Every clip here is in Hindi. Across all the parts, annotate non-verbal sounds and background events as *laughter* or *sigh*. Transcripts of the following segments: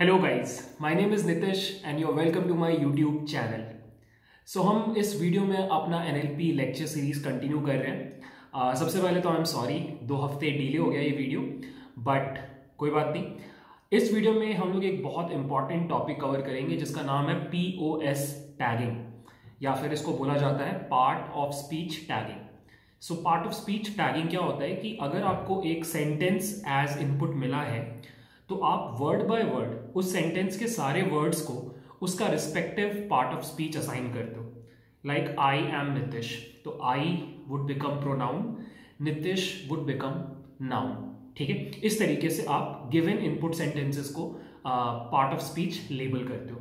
Hello guys my name is Nitish and you welcome to my YouTube channel so हम इस वीडियो में अपना एनएलपी लेक्चर सीरीज़ कंटिन्यू कर रहे हैं। uh, सबसे पहले तो आई एम सॉरी दो हफ़्ते डिले हो गया ये वीडियो बट कोई बात नहीं। इस वीडियो में हम लोग एक बहुत इंपॉर्टेंट टॉपिक कवर करेंगे जिसका नाम है पी टैगिंग या फिर इसको बोला जाता है part of speech tagging so part of speech tagging क्या होता है कि अगर आपको एक सेंटेंस एज इनपुट मिला है तो आप वर्ड बाय वर्ड उस सेंटेंस के सारे वर्ड्स को उसका respective part of speech assign कर दो लाइक आई एम नितिश तो I would become pronoun Nitish would become noun ठीक है? इस तरीके से आप गिवन इनपुट सेंटेंसेस को पार्ट ऑफ़ स्पीच लेबल करते हो।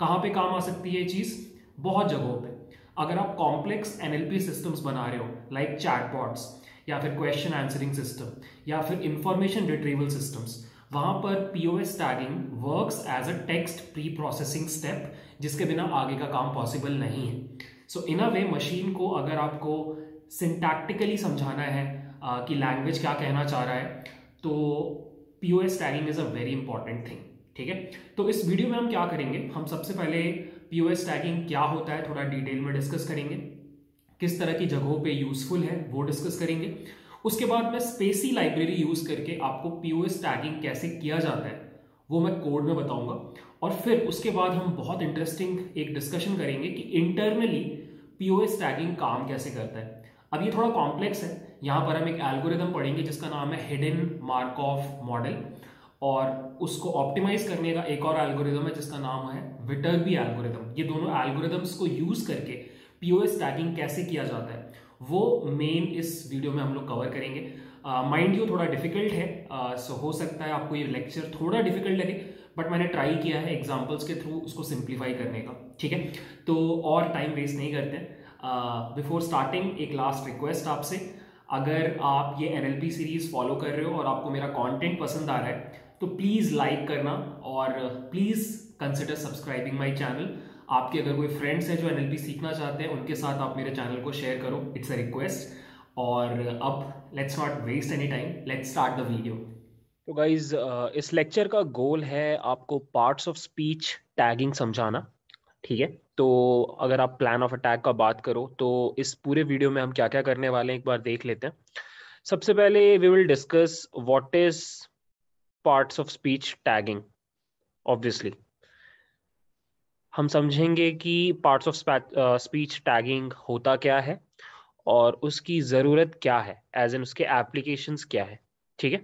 कहाँ पे काम आ सकती है ये चीज़? बहुत जगहों पे। अगर आप कॉम्प्लेक्स एनएलपी सिस्टम्स बना रहे हो लाइक चैटबॉट्स या फिर क्वेश्चन आंसरिंग सिस्टम या फिर इंफॉर्मेशन रिट्रीवल सिस्टम्स वहाँ पर POS tagging works as a text pre processing step जिसके बिना आगे का काम पॉसिबल नहीं है। सो इन अ वे मशीन को अगर आपको सिंटैक्टिकली समझाना है uh, कि लैंग्वेज क्या कहना चाह रहा है तो POS tagging is a very important thing ठीक है? तो इस वीडियो में हम क्या करेंगे? हम सबसे पहले पीओएस टैगिंग क्या होता है थोड़ा डिटेल में डिस्कस करेंगे। किस तरह की जगहों पे यूजफुल है वो डिस्कस करेंगे। उसके बाद मैं स्पेसी लाइब्रेरी यूज़ करके आपको पीओएस टैगिंग कैसे किया जाता है, वो मैं कोड में बताऊँगा। और फिर उसके बाद हम बहुत इंटरेस्टिंग एक डिस्कशन करेंगे कि इंटरनली पीओएस टैगिंग काम कैसे करता है। अब ये थोड़ा कॉम्प्लेक्स है। यहाँ पर हम एक एल्गोरिदम पढ़ेंगे जिसका नाम है हिडन मार्कऑफ मॉडल और उसको ऑप्टिमाइज करने का एक और एल्गोरिदम है जिसका नाम है विटर्बी एल्गोरिदम ये दोनों एल्गोरिदम्स को यूज़ करके पीओएस टैगिंग कैसे किया जाता है। वो मेन इस वीडियो में हम लोग कवर करेंगे। माइंड uh, यू थोड़ा डिफ़िकल्ट है। सो uh, so हो सकता है आपको ये लेक्चर थोड़ा डिफ़िकल्ट लगे बट मैंने ट्राई किया है एग्जाम्पल्स के थ्रू उसको सिंप्लीफाई करने का ठीक है? तो और टाइम वेस्ट नहीं करते। बिफोर uh, स्टार्टिंग एक लास्ट रिक्वेस्ट आपसे। अगर आप ये एन सीरीज़ फॉलो कर रहे हो और आपको मेरा कॉन्टेंट पसंद आ रहा है तो प्लीज़ लाइक करना और please consider subscribing my channel आपके अगर कोई फ्रेंड्स हैं जो एनएलपी सीखना चाहते हैं, उनके साथ आप मेरे चैनल को शेयर करो इट्स अ रिक्वेस्ट और अब let's not waste any time let's start the video तो गाइज़ इस लेक्चर का गोल है आपको पार्ट्स ऑफ़ स्पीच टैगिंग समझाना, ठीक है? तो अगर आप प्लान ऑफ़ अटैक का बात करो तो इस पूरे वीडियो में हम क्या क्या करने वाले हैं, एक बार देख लेते हैं। सबसे पहले we will discuss what is parts of speech tagging obviously हम समझेंगे कि पार्ट्स ऑफ़ स्पीच टैगिंग होता क्या है और उसकी ज़रूरत क्या है एज एन उसके एप्लीकेशंस क्या है, ठीक है?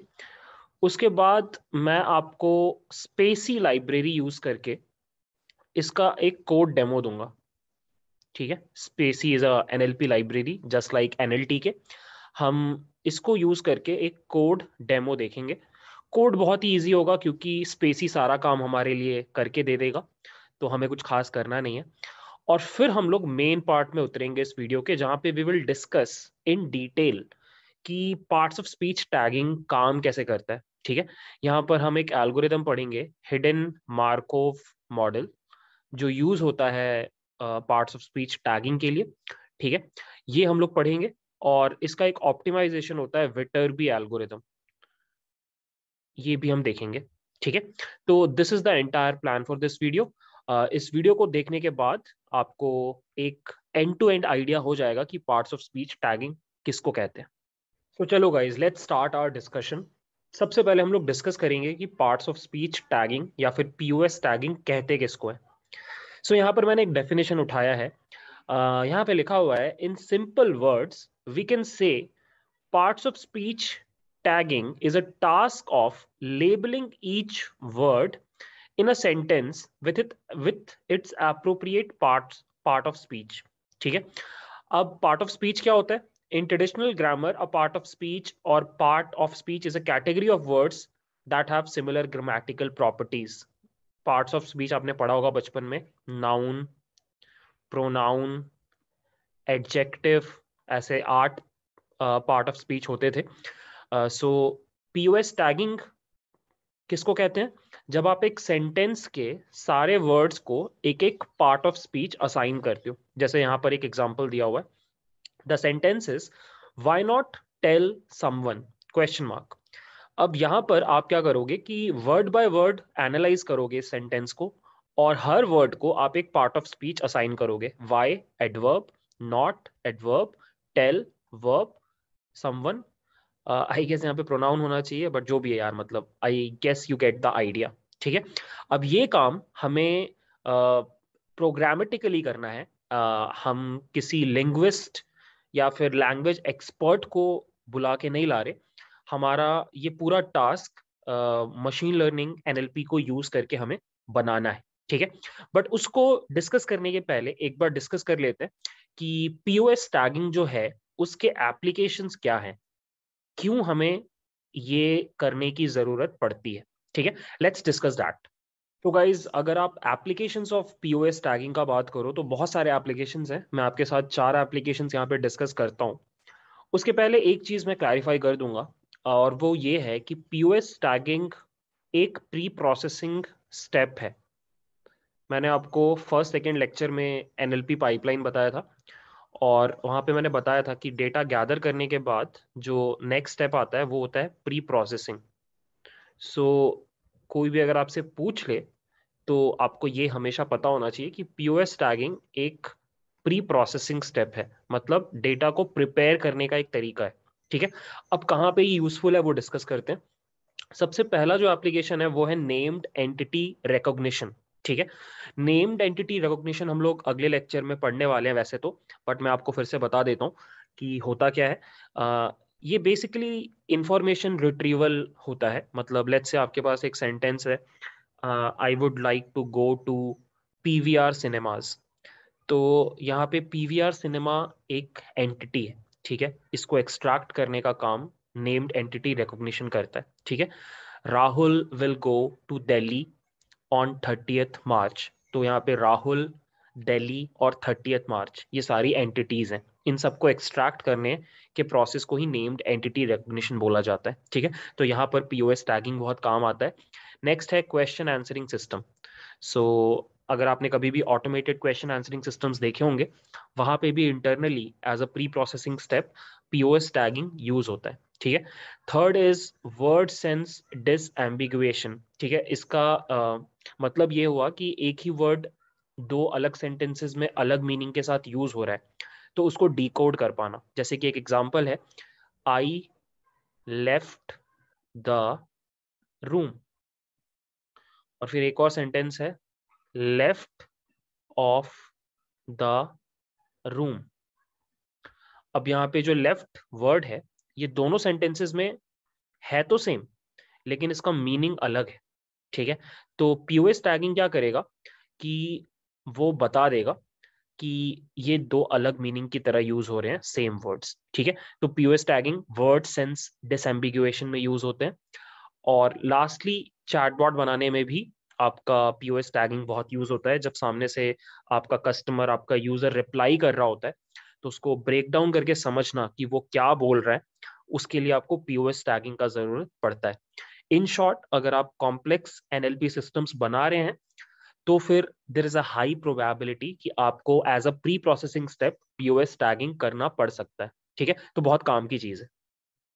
उसके बाद मैं आपको स्पेसी लाइब्रेरी यूज़ करके इसका एक कोड डेमो दूँगा, ठीक है? SpaCy is a NLP library just like NLTK. हम इसको यूज़ करके एक कोड डेमो देखेंगे। कोड बहुत ही ईजी होगा क्योंकि स्पेसी सारा काम हमारे लिए करके दे देगा। तो हमें कुछ खास करना नहीं है। और फिर हम लोग मेन पार्ट में उतरेंगे इस वीडियो के, जहाँ पे we will discuss in detail कि पार्ट्स ऑफ़ स्पीच टैगिंग काम कैसे करता है, ठीक है? यहाँ पर हम एक एल्गोरिदम पढ़ेंगे हिडन मार्कोव मॉडल जो यूज़ होता है पार्ट्स ऑफ़ स्पीच टैगिंग के लिए, ठीक है? ये हम लोग पढ़ेंगे और इसका एक ऑप्टिमाइजेशन होता है विटर्बी एल्गोरिदम ये भी हम देखेंगे, ठीक है? तो this is the entire plan for this video इस वीडियो को देखने के बाद आपको एक एंड टू एंड आइडिया हो जाएगा कि पार्ट्स ऑफ़ स्पीच टैगिंग किसको कहते हैं। तो चलो guys let's start our discussion सबसे पहले हम लोग डिस्कस करेंगे कि पार्ट्स ऑफ़ स्पीच टैगिंग या फिर पीओएस टैगिंग कहते किसको है। सो so, यहाँ पर मैंने एक डेफिनेशन उठाया है। uh, यहाँ पे लिखा हुआ है in simple words we can say parts of speech tagging is a task of labeling each word in a sentence with it with its appropriate parts part of speech ठीक है अब part of speech क्या होता है in traditional grammar a part of speech or part of speech is a category of words that have similar grammatical properties parts of speech आपने पढ़ा होगा बचपन में noun pronoun adjective ऐसे आठ पार्ट ऑफ़ स्पीच होते थे सो पीओएस टैगिंग किसको कहते हैं जब आप एक सेंटेंस के सारे वर्ड्स को एक एक पार्ट ऑफ़ स्पीच असाइन करते हो, जैसे यहाँ पर एक एग्ज़ाम्पल दिया हुआ है। The sentence is why not tell someone question mark अब यहाँ पर आप क्या करोगे कि वर्ड बाय वर्ड एनालाइज करोगे सेंटेंस को और हर वर्ड को आप एक पार्ट ऑफ़ स्पीच असाइन करोगे। Why adverb not adverb tell verb someone I guess यहाँ पे प्रोनाउन होना चाहिए बट जो भी है यार मतलब I guess you get the idea ठीक है? अब ये काम हमें प्रोग्रामेटिकली करना है। uh, हम किसी लिंग्विस्ट या फिर लैंग्वेज एक्सपर्ट को बुला के नहीं ला रहे। हमारा ये पूरा टास्क मशीन लर्निंग एनएलपी को यूज़ करके हमें बनाना है ठीक है? बट उसको डिस्कस करने के पहले एक बार डिस्कस कर लेते हैं कि पीओएस टैगिंग जो है उसके एप्लीकेशंस क्या हैं? क्यों हमें ये करने की ज़रूरत पड़ती है? ठीक है? लेट्स डिस्कस दैट तो गाइज़ अगर आप एप्लीकेशन ऑफ़ पीओएस टैगिंग का बात करो तो बहुत सारे एप्लीकेशन हैं। मैं आपके साथ चार एप्लीकेशन यहाँ पे डिस्कस करता हूँ। उसके पहले एक चीज़ मैं क्लैरिफाई कर दूँगा, और वो ये है कि पीओएस टैगिंग एक प्री प्रोसेसिंग स्टेप है। मैंने आपको फ़र्स्ट सेकेंड लेक्चर में एनएलपी पाइपलाइन बताया था, और वहाँ पे मैंने बताया था कि डेटा गैदर करने के बाद जो नेक्स्ट स्टेप आता है, वो होता है प्री प्रोसेसिंग सो so, कोई भी अगर आपसे पूछ ले तो आपको ये हमेशा पता होना चाहिए कि पीओएस टैगिंग एक प्री प्रोसेसिंग स्टेप है। मतलब डेटा को प्रिपेयर करने का एक तरीका है ठीक है? अब कहाँ पे यूजफुल है वो डिस्कस करते हैं। सबसे पहला जो एप्लीकेशन है वो है नेम्ड एंटिटी रिकॉग्निशन ठीक है? नेम्ड एंटिटी रिकॉग्निशन हम लोग अगले लेक्चर में पढ़ने वाले हैं वैसे तो बट मैं आपको फिर से बता देता हूँ कि होता क्या है। ये बेसिकली इंफॉर्मेशन रिट्रीवल होता है। मतलब लेट्स से आपके पास एक सेंटेंस है I would like to go to PVR Cinemas तो यहाँ पे पीवीआर सिनेमा एक एंटिटी है, ठीक है? इसको एक्सट्रैक्ट करने का काम नेम्ड एंटिटी रिकॉग्निशन करता है, ठीक है? Rahul will go to Delhi on thirtieth March तो यहाँ पे राहुल दिल्ली और थर्टीथ मार्च ये सारी एंटिटीज हैं। इन सबको एक्सट्रैक्ट करने के प्रोसेस को ही नेम्ड एंटिटी रिकॉग्निशन बोला जाता है ठीक है? तो यहाँ पर पीओएस टैगिंग बहुत काम आता है। नेक्स्ट है क्वेश्चन आंसरिंग सिस्टम सो अगर आपने कभी भी ऑटोमेटेड क्वेश्चन आंसरिंग सिस्टम्स देखे होंगे वहाँ पे भी internally as a pre processing step POS tagging use होता है ठीक है? Third is word sense disambiguation ठीक है? इसका uh, मतलब ये हुआ कि एक ही वर्ड दो अलग सेंटेंसेस में अलग मीनिंग के साथ यूज़ हो रहा है। तो उसको डिकोड कर पाना। जैसे कि एक एग्जांपल है आई लेफ़्ट द रूम और फिर एक और सेंटेंस है लेफ़्ट ऑफ़ द रूम अब यहाँ पे जो लेफ़्ट वर्ड है, ये दोनों सेंटेंसेस में है तो सेम लेकिन इसका मीनिंग अलग है, ठीक है? तो पीओएस टैगिंग क्या करेगा कि वो बता देगा कि ये दो अलग मीनिंग की तरह यूज़ हो रहे हैं सेम वर्ड्स ठीक है? तो POS tagging word sense disambiguation में यूज़ होते हैं। और लास्टली चैटबॉट बनाने में भी आपका पीओएस टैगिंग बहुत यूज़ होता है। जब सामने से आपका कस्टमर आपका यूज़र रिप्लाई कर रहा होता है तो उसको ब्रेक डाउन करके समझना कि वो क्या बोल रहा है, उसके लिए आपको पीओएस टैगिंग का ज़रूरत पड़ता है। इन शॉर्ट अगर आप कॉम्प्लेक्स एनएलपी सिस्टम्स बना रहे हैं तो फिर there is a high probability कि आपको as a pre processing step POS tagging करना पड़ सकता है ठीक है? तो बहुत काम की चीज़ है।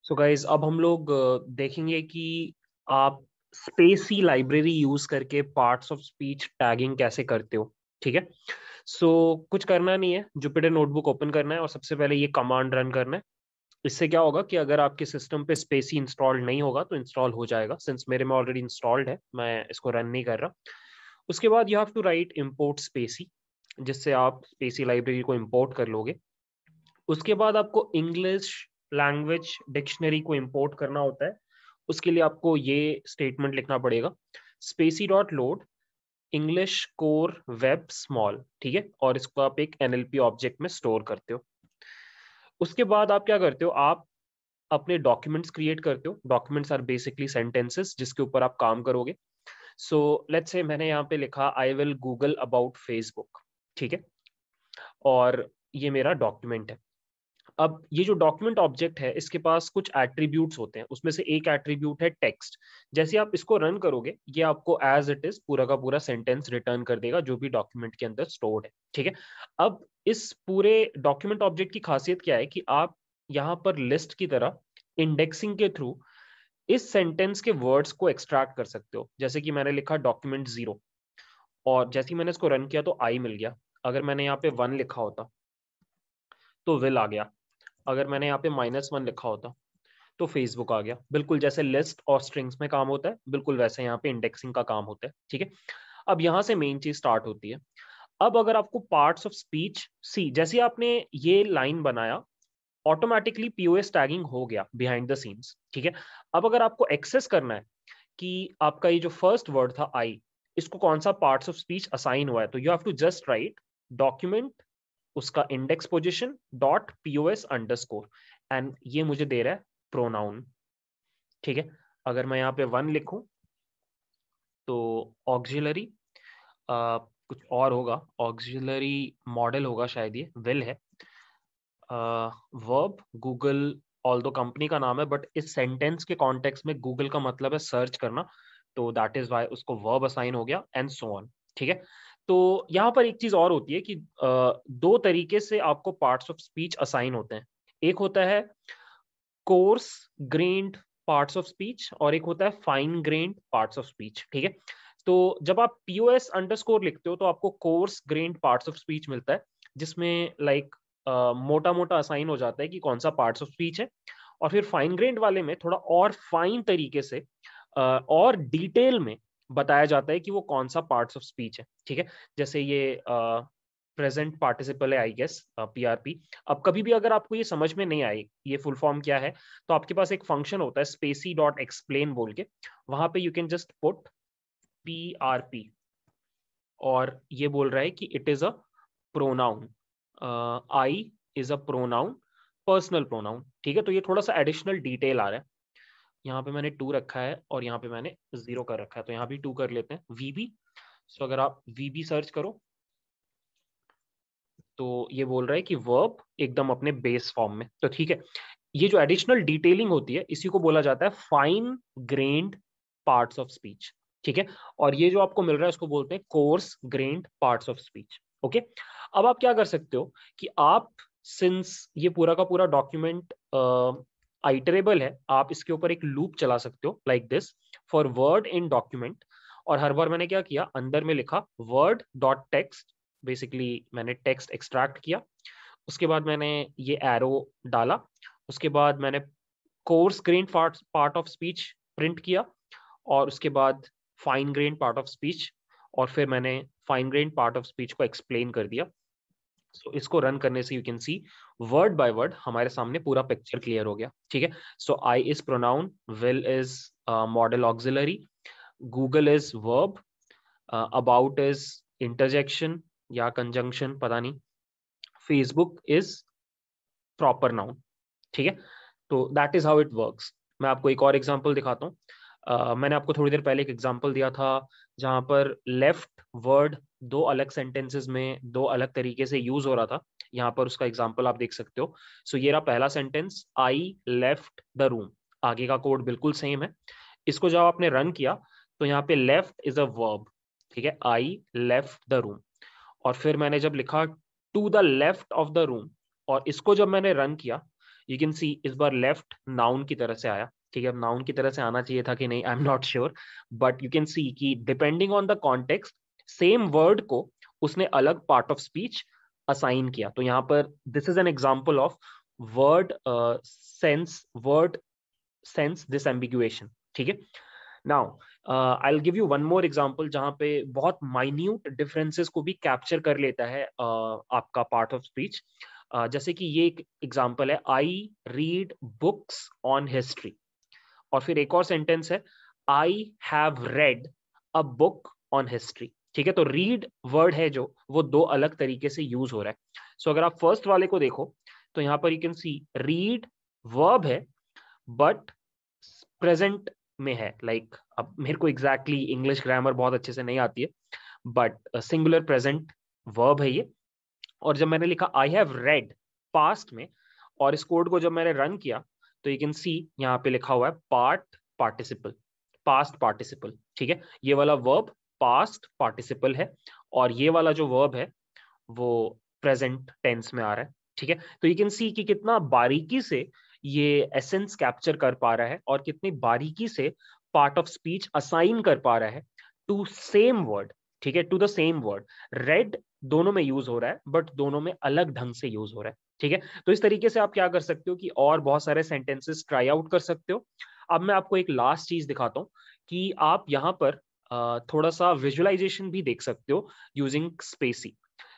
सो so गाइज़ अब हम लोग देखेंगे कि आप स्पेसी लाइब्रेरी यूज़ करके पार्ट्स ऑफ़ स्पीच टैगिंग कैसे करते हो ठीक है? सो so, कुछ करना नहीं है जुपिटर नोटबुक ओपन करना है और सबसे पहले ये कमांड रन करना है। इससे क्या होगा कि अगर आपके सिस्टम पे स्पेसी इंस्टॉल नहीं होगा तो इंस्टॉल हो जाएगा सिंस मेरे में ऑलरेडी इंस्टॉल्ड है मैं इसको रन नहीं कर रहा। उसके बाद you have to write import spaCy जिससे आप स्पेसी लाइब्रेरी को इम्पोर्ट कर लोगे। उसके बाद आपको इंग्लिश लैंग्वेज डिक्शनरी को इम्पोर्ट करना होता है। उसके लिए आपको ये स्टेटमेंट लिखना पड़ेगा। SpaCy dot load English core web small ठीक है? और इसको आप एक एनएलपी ऑब्जेक्ट में स्टोर करते हो। उसके बाद आप क्या करते हो? आप अपने डॉक्यूमेंट्स क्रिएट करते हो। डॉक्यूमेंट्स आर बेसिकली सेंटेंसेस जिसके ऊपर आप काम करोगे। सो लेट्स से मैंने यहाँ पे लिखा I will Google about Facebook ठीक है? और ये मेरा डॉक्यूमेंट है। अब ये जो डॉक्यूमेंट ऑब्जेक्ट है, इसके पास कुछ एट्रीब्यूट्स होते हैं। उसमें से एक एट्रीब्यूट है टेक्स्ट जैसे आप इसको रन करोगे, ये आपको एज इट इज़ पूरा का पूरा सेंटेंस रिटर्न कर देगा, जो भी डॉक्यूमेंट के अंदर स्टोर्ड है। ठीक है? अब इस पूरे डॉक्यूमेंट ऑब्जेक्ट की खासियत क्या है कि आप यहाँ पर लिस्ट की तरह इंडेक्सिंग के थ्रू इस सेंटेंस के वर्ड्स को एक्सट्रैक्ट कर सकते हो। जैसे कि मैंने लिखा डॉक्यूमेंट ज़ीरो और जैसे ही मैंने इसको रन किया तो आई मिल गया। अगर मैंने यहाँ पे वन लिखा होता तो विल आ गया। अगर मैंने यहाँ पे माइनस वन लिखा होता तो फेसबुक आ गया। बिल्कुल जैसे लिस्ट और स्ट्रिंग्स में काम होता है, बिल्कुल वैसे यहाँ पे इंडेक्सिंग का काम होता है, ठीक है? अब यहाँ से मेन चीज़ स्टार्ट होती है। अब अगर आपको पार्ट्स ऑफ़ स्पीच सी जैसे आपने ये लाइन बनाया ऑटोमेटिकली पीओएस टैगिंग हो गया बिहाइंड द सीन्स ठीक है? अब अगर आपको एक्सेस करना है कि आपका ये जो फ़र्स्ट वर्ड था आई इसको कौन सा पार्ट्स ऑफ़ स्पीच असाइन हुआ है तो you have to just write document उसका index position dot POS underscore and ये मुझे दे रहा है प्रोनाउन ठीक है? अगर मैं यहाँ पे वन लिखूं तो ऑक्सिलरी कुछ और होगा ऑक्सिलरी मॉडल होगा शायद ये विल है। Verb Google although company का नाम है बट इस सेंटेंस के कॉन्टेक्स्ट में गूगल का मतलब है सर्च करना तो दैट इज़ वाई उसको वर्ब असाइन हो गया एंड सो ऑन ठीक है? तो यहाँ पर एक चीज़ और होती है कि दो तरीके से आपको पार्ट्स ऑफ़ स्पीच असाइन होते हैं। एक होता है coarse grained parts of speech और एक होता है fine grained parts of speech ठीक है? तो जब आप पीओएस अंडरस्कोर लिखते हो तो आपको coarse grained parts of speech मिलता है, जिसमें लाइक मोटा मोटा असाइन हो जाता है कि कौन सा पार्ट्स ऑफ़ स्पीच है। और फिर फाइन ग्रेन्ड वाले में थोड़ा और फाइन तरीके से और डिटेल में बताया जाता है कि वो कौन सा पार्ट्स ऑफ़ स्पीच है, ठीक है? जैसे ये प्रेजेंट पार्टिसिपल है आई गेस पीआरपी अब कभी भी अगर आपको ये समझ में नहीं आए, ये फुल फॉर्म क्या है तो आपके पास एक फ़ंक्शन होता है स्पेसी डॉट एक्सप्लेन बोल के। वहाँ पे you can just put P R P और ये बोल रहा है कि it is a pronoun I is a pronoun personal pronoun ठीक है? तो ये थोड़ा सा एडिशनल डिटेल आ रहा है। यहाँ पे मैंने टू रखा है और यहाँ पे मैंने ज़ीरो कर रखा है। तो यहाँ भी टू कर लेते हैं। वीबी सो अगर आप वीबी सर्च करो तो ये बोल रहा है कि वर्ब एकदम अपने बेस फॉर्म में। तो ठीक है। ये जो एडिशनल डिटेलिंग होती है, इसी को बोला जाता है fine grained parts of speech ठीक है? और ये जो आपको मिल रहा है उसको बोलते हैं coarse grained parts of speech okay अब आप क्या कर सकते हो कि आप सिंस ये पूरा का पूरा डॉक्यूमेंट आइटरेबल है, आप इसके ऊपर एक लूप चला सकते हो like this for word in document और हर बार मैंने क्या किया? अंदर में लिखा वर्ड डॉट टेक्स्ट बेसिकली मैंने टेक्स्ट एक्सट्रैक्ट किया। उसके बाद मैंने ये एरो डाला। उसके बाद मैंने coarse grain part part of speech print किया। और उसके बाद fine grain part of speech और फिर मैंने fine grain part of speech को एक्सप्लेन कर दिया। सो so, इसको रन करने से you can see word by word हमारे सामने पूरा पिक्चर क्लियर हो गया ठीक है? So I is pronoun will is modal auxiliary Google is verb about is interjection या कंजंक्शन पता नहीं। फेसबुक इज़ प्रॉपर नाउन ठीक है? तो that is how it works मैं आपको एक और एग्जांपल दिखाता हूँ। मैंने आपको थोड़ी देर पहले एक एग्ज़ाम्पल दिया था जहाँ पर लेफ़्ट वर्ड दो अलग सेंटेंसेस में दो अलग तरीके से यूज़ हो रहा था। यहाँ पर उसका एग्ज़ाम्पल आप देख सकते हो। सो so, ये रहा पहला sentence I left the room आगे का कोड बिल्कुल सेम है। इसको जब आपने रन किया तो यहाँ पे लेफ़्ट इज़ अ वर्ब ठीक है? आई लेफ़्ट द रूम और फिर मैंने जब लिखा to the left of the room और इसको जब मैंने रन किया यू कैन सी इस बार लेफ़्ट नाउन की तरह से आया। ठीक है नाउन की तरह से आना चाहिए था कि नहीं I am not sure but you can see कि depending on the context same word को उसने अलग पार्ट ऑफ़ स्पीच असाइन किया। तो यहाँ पर this is an example of word sense word sense disambiguation ठीक है? Now I give you one more example जहाँ पे बहुत माइन्यूट डिफरेंसेस को भी कैप्चर कर लेता है uh, आपका पार्ट ऑफ़ स्पीच जैसे कि ये एक एग्ज़ाम्पल है I read books on history और फिर एक और सेंटेंस है I have read a book on history ठीक है तो रीड वर्ड है जो वो दो अलग तरीके से यूज़ हो रहा है। सो so, अगर आप फ़र्स्ट वाले को देखो तो यहाँ पर you can see read verb है बट प्रेजेंट में है। लाइक like, अब मेरे को एग्जैक्टली इंग्लिश ग्रामर बहुत अच्छे से नहीं आती है बट सिंगुलर प्रेजेंट वर्ब है ये। और जब मैंने लिखा आई हैव रेड पास्ट में और इस कोड को जब मैंने रन किया तो यू कैन सी यहाँ पे लिखा हुआ है पार्ट पार्टिसिपल पास्ट पार्टिसिपल ठीक है? ये वाला वर्ब पास्ट पार्टिसिपल है और ये वाला जो वर्ब है, वो प्रेजेंट टेंस में आ रहा है, ठीक है? तो यू कैन सी कि कितना बारीकी से ये एसेंस कैप्चर कर पा रहा है और कितनी बारीकी से पार्ट ऑफ़ स्पीच असाइन कर पा रहा है टू सेम वर्ड ठीक है? To the same word read दोनों में यूज़ हो रहा है बट दोनों में अलग ढंग से यूज़ हो रहा है। ठीक है? तो इस तरीके से आप क्या कर सकते हो कि और बहुत सारे सेंटेंसेस ट्राई आउट कर सकते हो। अब मैं आपको एक लास्ट चीज़ दिखाता हूँ कि आप यहाँ पर थोड़ा सा विजुअलाइजेशन भी देख सकते हो using Spacey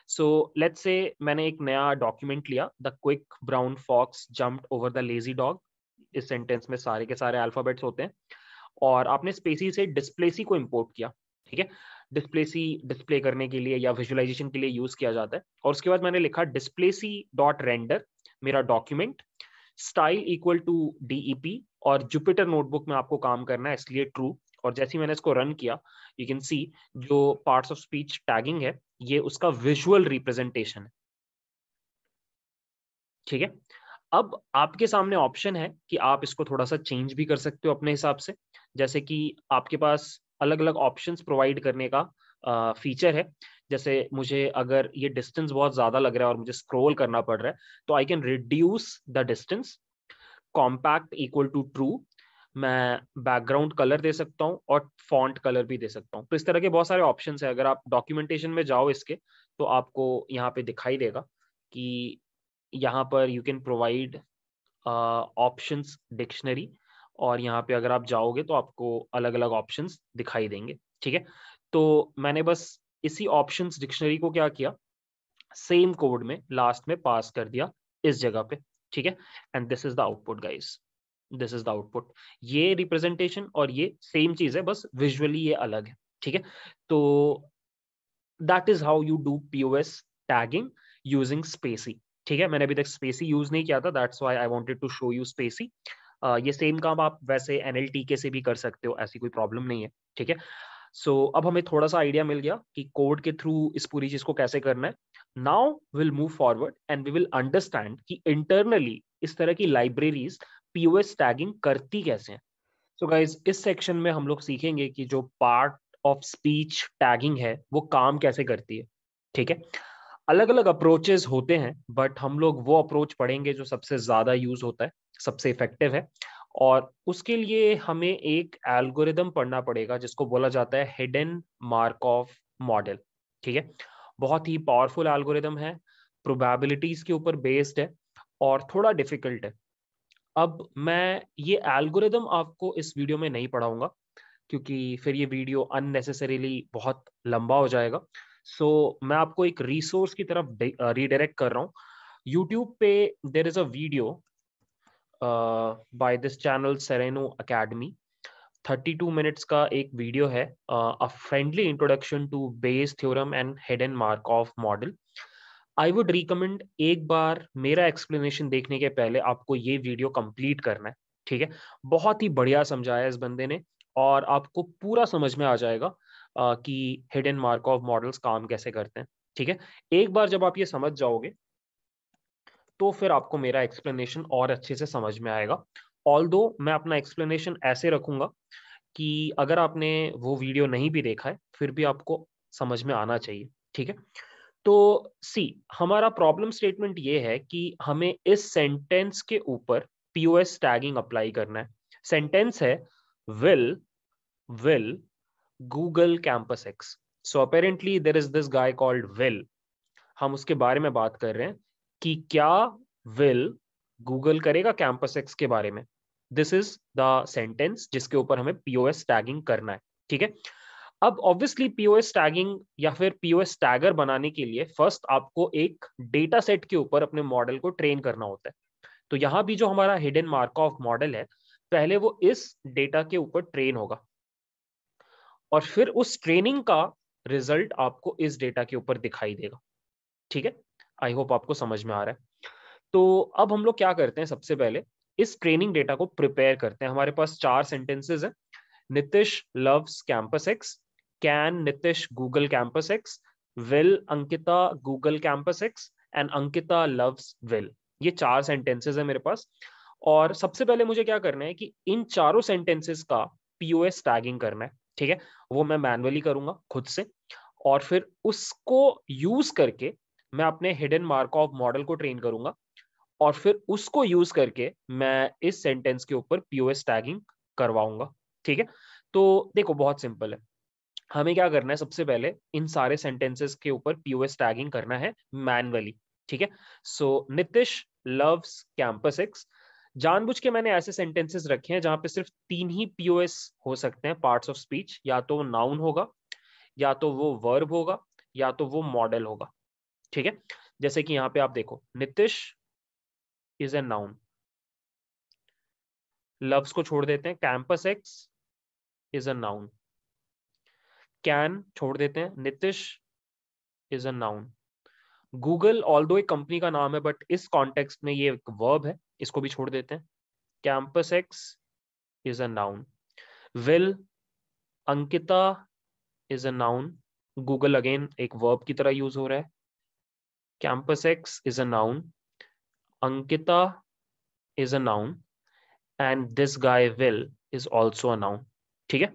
so let's say मैंने एक नया डॉक्यूमेंट लिया the quick brown fox jump over the lazy dog इस सेंटेंस में सारे के सारे अल्फाबेट्स होते हैं। और आपने स्पेसी से डिस्प्लेसी को इम्पोर्ट किया। ठीक है? डिस्प्लेसी डिस्प्ले करने के लिए या विजुअलाइजेशन के लिए यूज़ किया जाता है। और उसके बाद मैंने लिखा डिस्प्लेसी डॉट रेंडर मेरा document style equal to DEP और जुपिटर नोटबुक में आपको काम करना है, इसलिए ट्रू और जैसे ही मैंने इसको रन किया यू कैन सी जो पार्ट्स ऑफ़ स्पीच टैगिंग है, ये उसका विजुअल रिप्रेजेंटेशन है। ठीक है? अब आपके सामने ऑप्शन है कि आप इसको थोड़ा सा चेंज भी कर सकते हो अपने हिसाब से। जैसे कि आपके पास अलग अलग ऑप्शंस प्रोवाइड करने का फीचर है। जैसे मुझे अगर ये डिस्टेंस बहुत ज़्यादा लग रहा है और मुझे स्क्रोल करना पड़ रहा है तो I can reduce the distance compact equal to true मैं बैकग्राउंड कलर दे सकता हूँ और फॉन्ट कलर भी दे सकता हूँ। तो इस तरह के बहुत सारे ऑप्शन है। अगर आप डॉक्यूमेंटेशन में जाओ इसके तो आपको यहाँ पे दिखाई देगा कि यहाँ पर you can provide options dictionary और यहाँ पे अगर आप जाओगे तो आपको अलग अलग ऑप्शंस दिखाई देंगे, ठीक है? तो मैंने बस इसी ऑप्शंस डिक्शनरी को क्या किया? सेम कोड में लास्ट में पास कर दिया इस जगह पे, ठीक है? And this is the output guys this is the output ये रिप्रेजेंटेशन और ये सेम चीज़ है, बस विजुअली ये अलग है, ठीक है? तो that is how you do POS tagging using spaCy ठीक है? मैंने अभी तक स्पेसी यूज़ नहीं किया था that's why I wanted to show you spaCy ये सेम काम आप वैसे एन एनएलटीके से भी कर सकते हो ऐसी कोई प्रॉब्लम नहीं है ठीक है? सो so, अब हमें थोड़ा सा आइडिया मिल गया कि कोड के थ्रू इस पूरी चीज़ को कैसे करना है। Now will move forward and we will understand कि इंटरनली इस तरह की लाइब्रेरीज पीओएस टैगिंग करती कैसे हैं। सो so गाइज़ इस सेक्शन में हम लोग सीखेंगे कि जो पार्ट ऑफ़ स्पीच टैगिंग है वो काम कैसे करती है ठीक है? अलग अलग अप्रोचेस होते हैं बट हम लोग वो अप्रोच पढ़ेंगे जो सबसे ज़्यादा यूज़ होता है। सबसे इफ़ेक्टिव है। और उसके लिए हमें एक एल्गोरिदम पढ़ना पड़ेगा जिसको बोला जाता है हिडन मार्कऑफ मॉडल ठीक है? बहुत ही पावरफुल एल्गोरिदम है प्रोबेबिलिटीज के ऊपर बेस्ड है और थोड़ा डिफ़िकल्ट है। अब मैं ये एल्गोरिदम आपको इस वीडियो में नहीं पढ़ाऊँगा क्योंकि फिर ये वीडियो अननेसेसरीली बहुत लंबा हो जाएगा। सो so, मैं आपको एक रिसोर्स की तरफ़ रिडायरेक्ट कर रहा हूँ। यूट्यूब पे there is a video by this channel Serrano Academy 32 minutes का एक वीडियो है a friendly introduction to Bayes theorem and hidden Markov model I would recommend एक बार मेरा एक्सप्लेनेशन देखने के पहले आपको ये वीडियो कंप्लीट करना है ठीक है? बहुत ही बढ़िया समझाया इस बंदे ने और आपको पूरा समझ में आ जाएगा आ, कि एंड मार्क ऑफ़ मॉडल्स काम कैसे करते हैं ठीक है? एक बार जब आप ये समझ जाओगे तो फिर आपको मेरा एक्सप्लेनेशन और अच्छे से समझ में आएगा। ऑल मैं अपना एक्सप्लेनेशन ऐसे रखूँगा कि अगर आपने वो वीडियो नहीं भी देखा है, फिर भी आपको समझ में आना चाहिए, ठीक है? तो सी हमारा प्रॉब्लम स्टेटमेंट ये है कि हमें इस सेंटेंस के ऊपर पीओएस टैगिंग अप्लाई करना है। सेंटेंस है Will will Google Campus X so apparently there is this guy called Will हम उसके बारे में बात कर रहे हैं। कि क्या विल गूगल करेगा कैंपस एक्स के बारे में? दिस इज़ द सेंटेंस जिसके ऊपर हमें पीओएस टैगिंग करना है, ठीक है? अब ऑब्वियसली पीओएस टैगिंग या फिर पीओएस टैगर बनाने के लिए फ़र्स्ट आपको एक डेटा सेट के ऊपर अपने मॉडल को ट्रेन करना होता है। तो यहाँ भी जो हमारा हिडन मार्क ऑफ़ मॉडल है, पहले वो इस डेटा के ऊपर ट्रेन होगा। और फिर उस ट्रेनिंग का रिज़ल्ट आपको इस डेटा के ऊपर दिखाई देगा, ठीक है? आई होप आपको समझ में आ रहा है। तो अब हम लोग क्या करते हैं सबसे पहले, इस ट्रेनिंग डेटा को प्रिपेयर करते हैं। हमारे पास चार सेंटेंसेस है। Nitish loves Campus X can Nitish Google Campus X? Will Ankita Google Campus X? And Ankita loves Will ये चार सेंटेंसेस है मेरे पास। और सबसे पहले मुझे क्या करना है कि इन चारों सेंटेंसेस का पीओएस टैगिंग करना है, ठीक है? वो मैं मैनुअली करूँगा खुद से। और फिर उसको यूज़ करके मैं अपने हिडन मार्क ऑफ़ मॉडल को ट्रेन करूँगा और फिर उसको यूज़ करके मैं इस सेंटेंस के ऊपर पीओएस टैगिंग करवाऊँगा, ठीक है? तो देखो, बहुत सिंपल है। हमें क्या करना है? सबसे पहले इन सारे सेंटेंसेस के ऊपर पीओएस टैगिंग करना है मैनुअली ठीक है? So Nitish loves Campus X जानबूझ के मैंने ऐसे सेंटेंसेस रखे हैं जहाँ पे सिर्फ़ तीन ही पीओएस हो सकते हैं पार्ट्स ऑफ़ स्पीच या तो नाउन होगा, या तो वो वर्ब होगा, या तो वो मॉडल होगा। ठीक है? जैसे कि यहाँ पे आप देखो, Nitish is a noun loves को छोड़ देते हैं Campus X is a noun can छोड़ देते हैं, Nitish is a noun Google although एक कंपनी का नाम है बट इस कॉन्टेक्स्ट में ये एक वर्ब है, इसको भी छोड़ देते हैं. Campus X is a noun Will Ankita is a noun Google again एक वर्ब की तरह यूज़ हो रहा है. Campus X is a noun Ankita is a noun and this guy Will is also a noun ठीक है?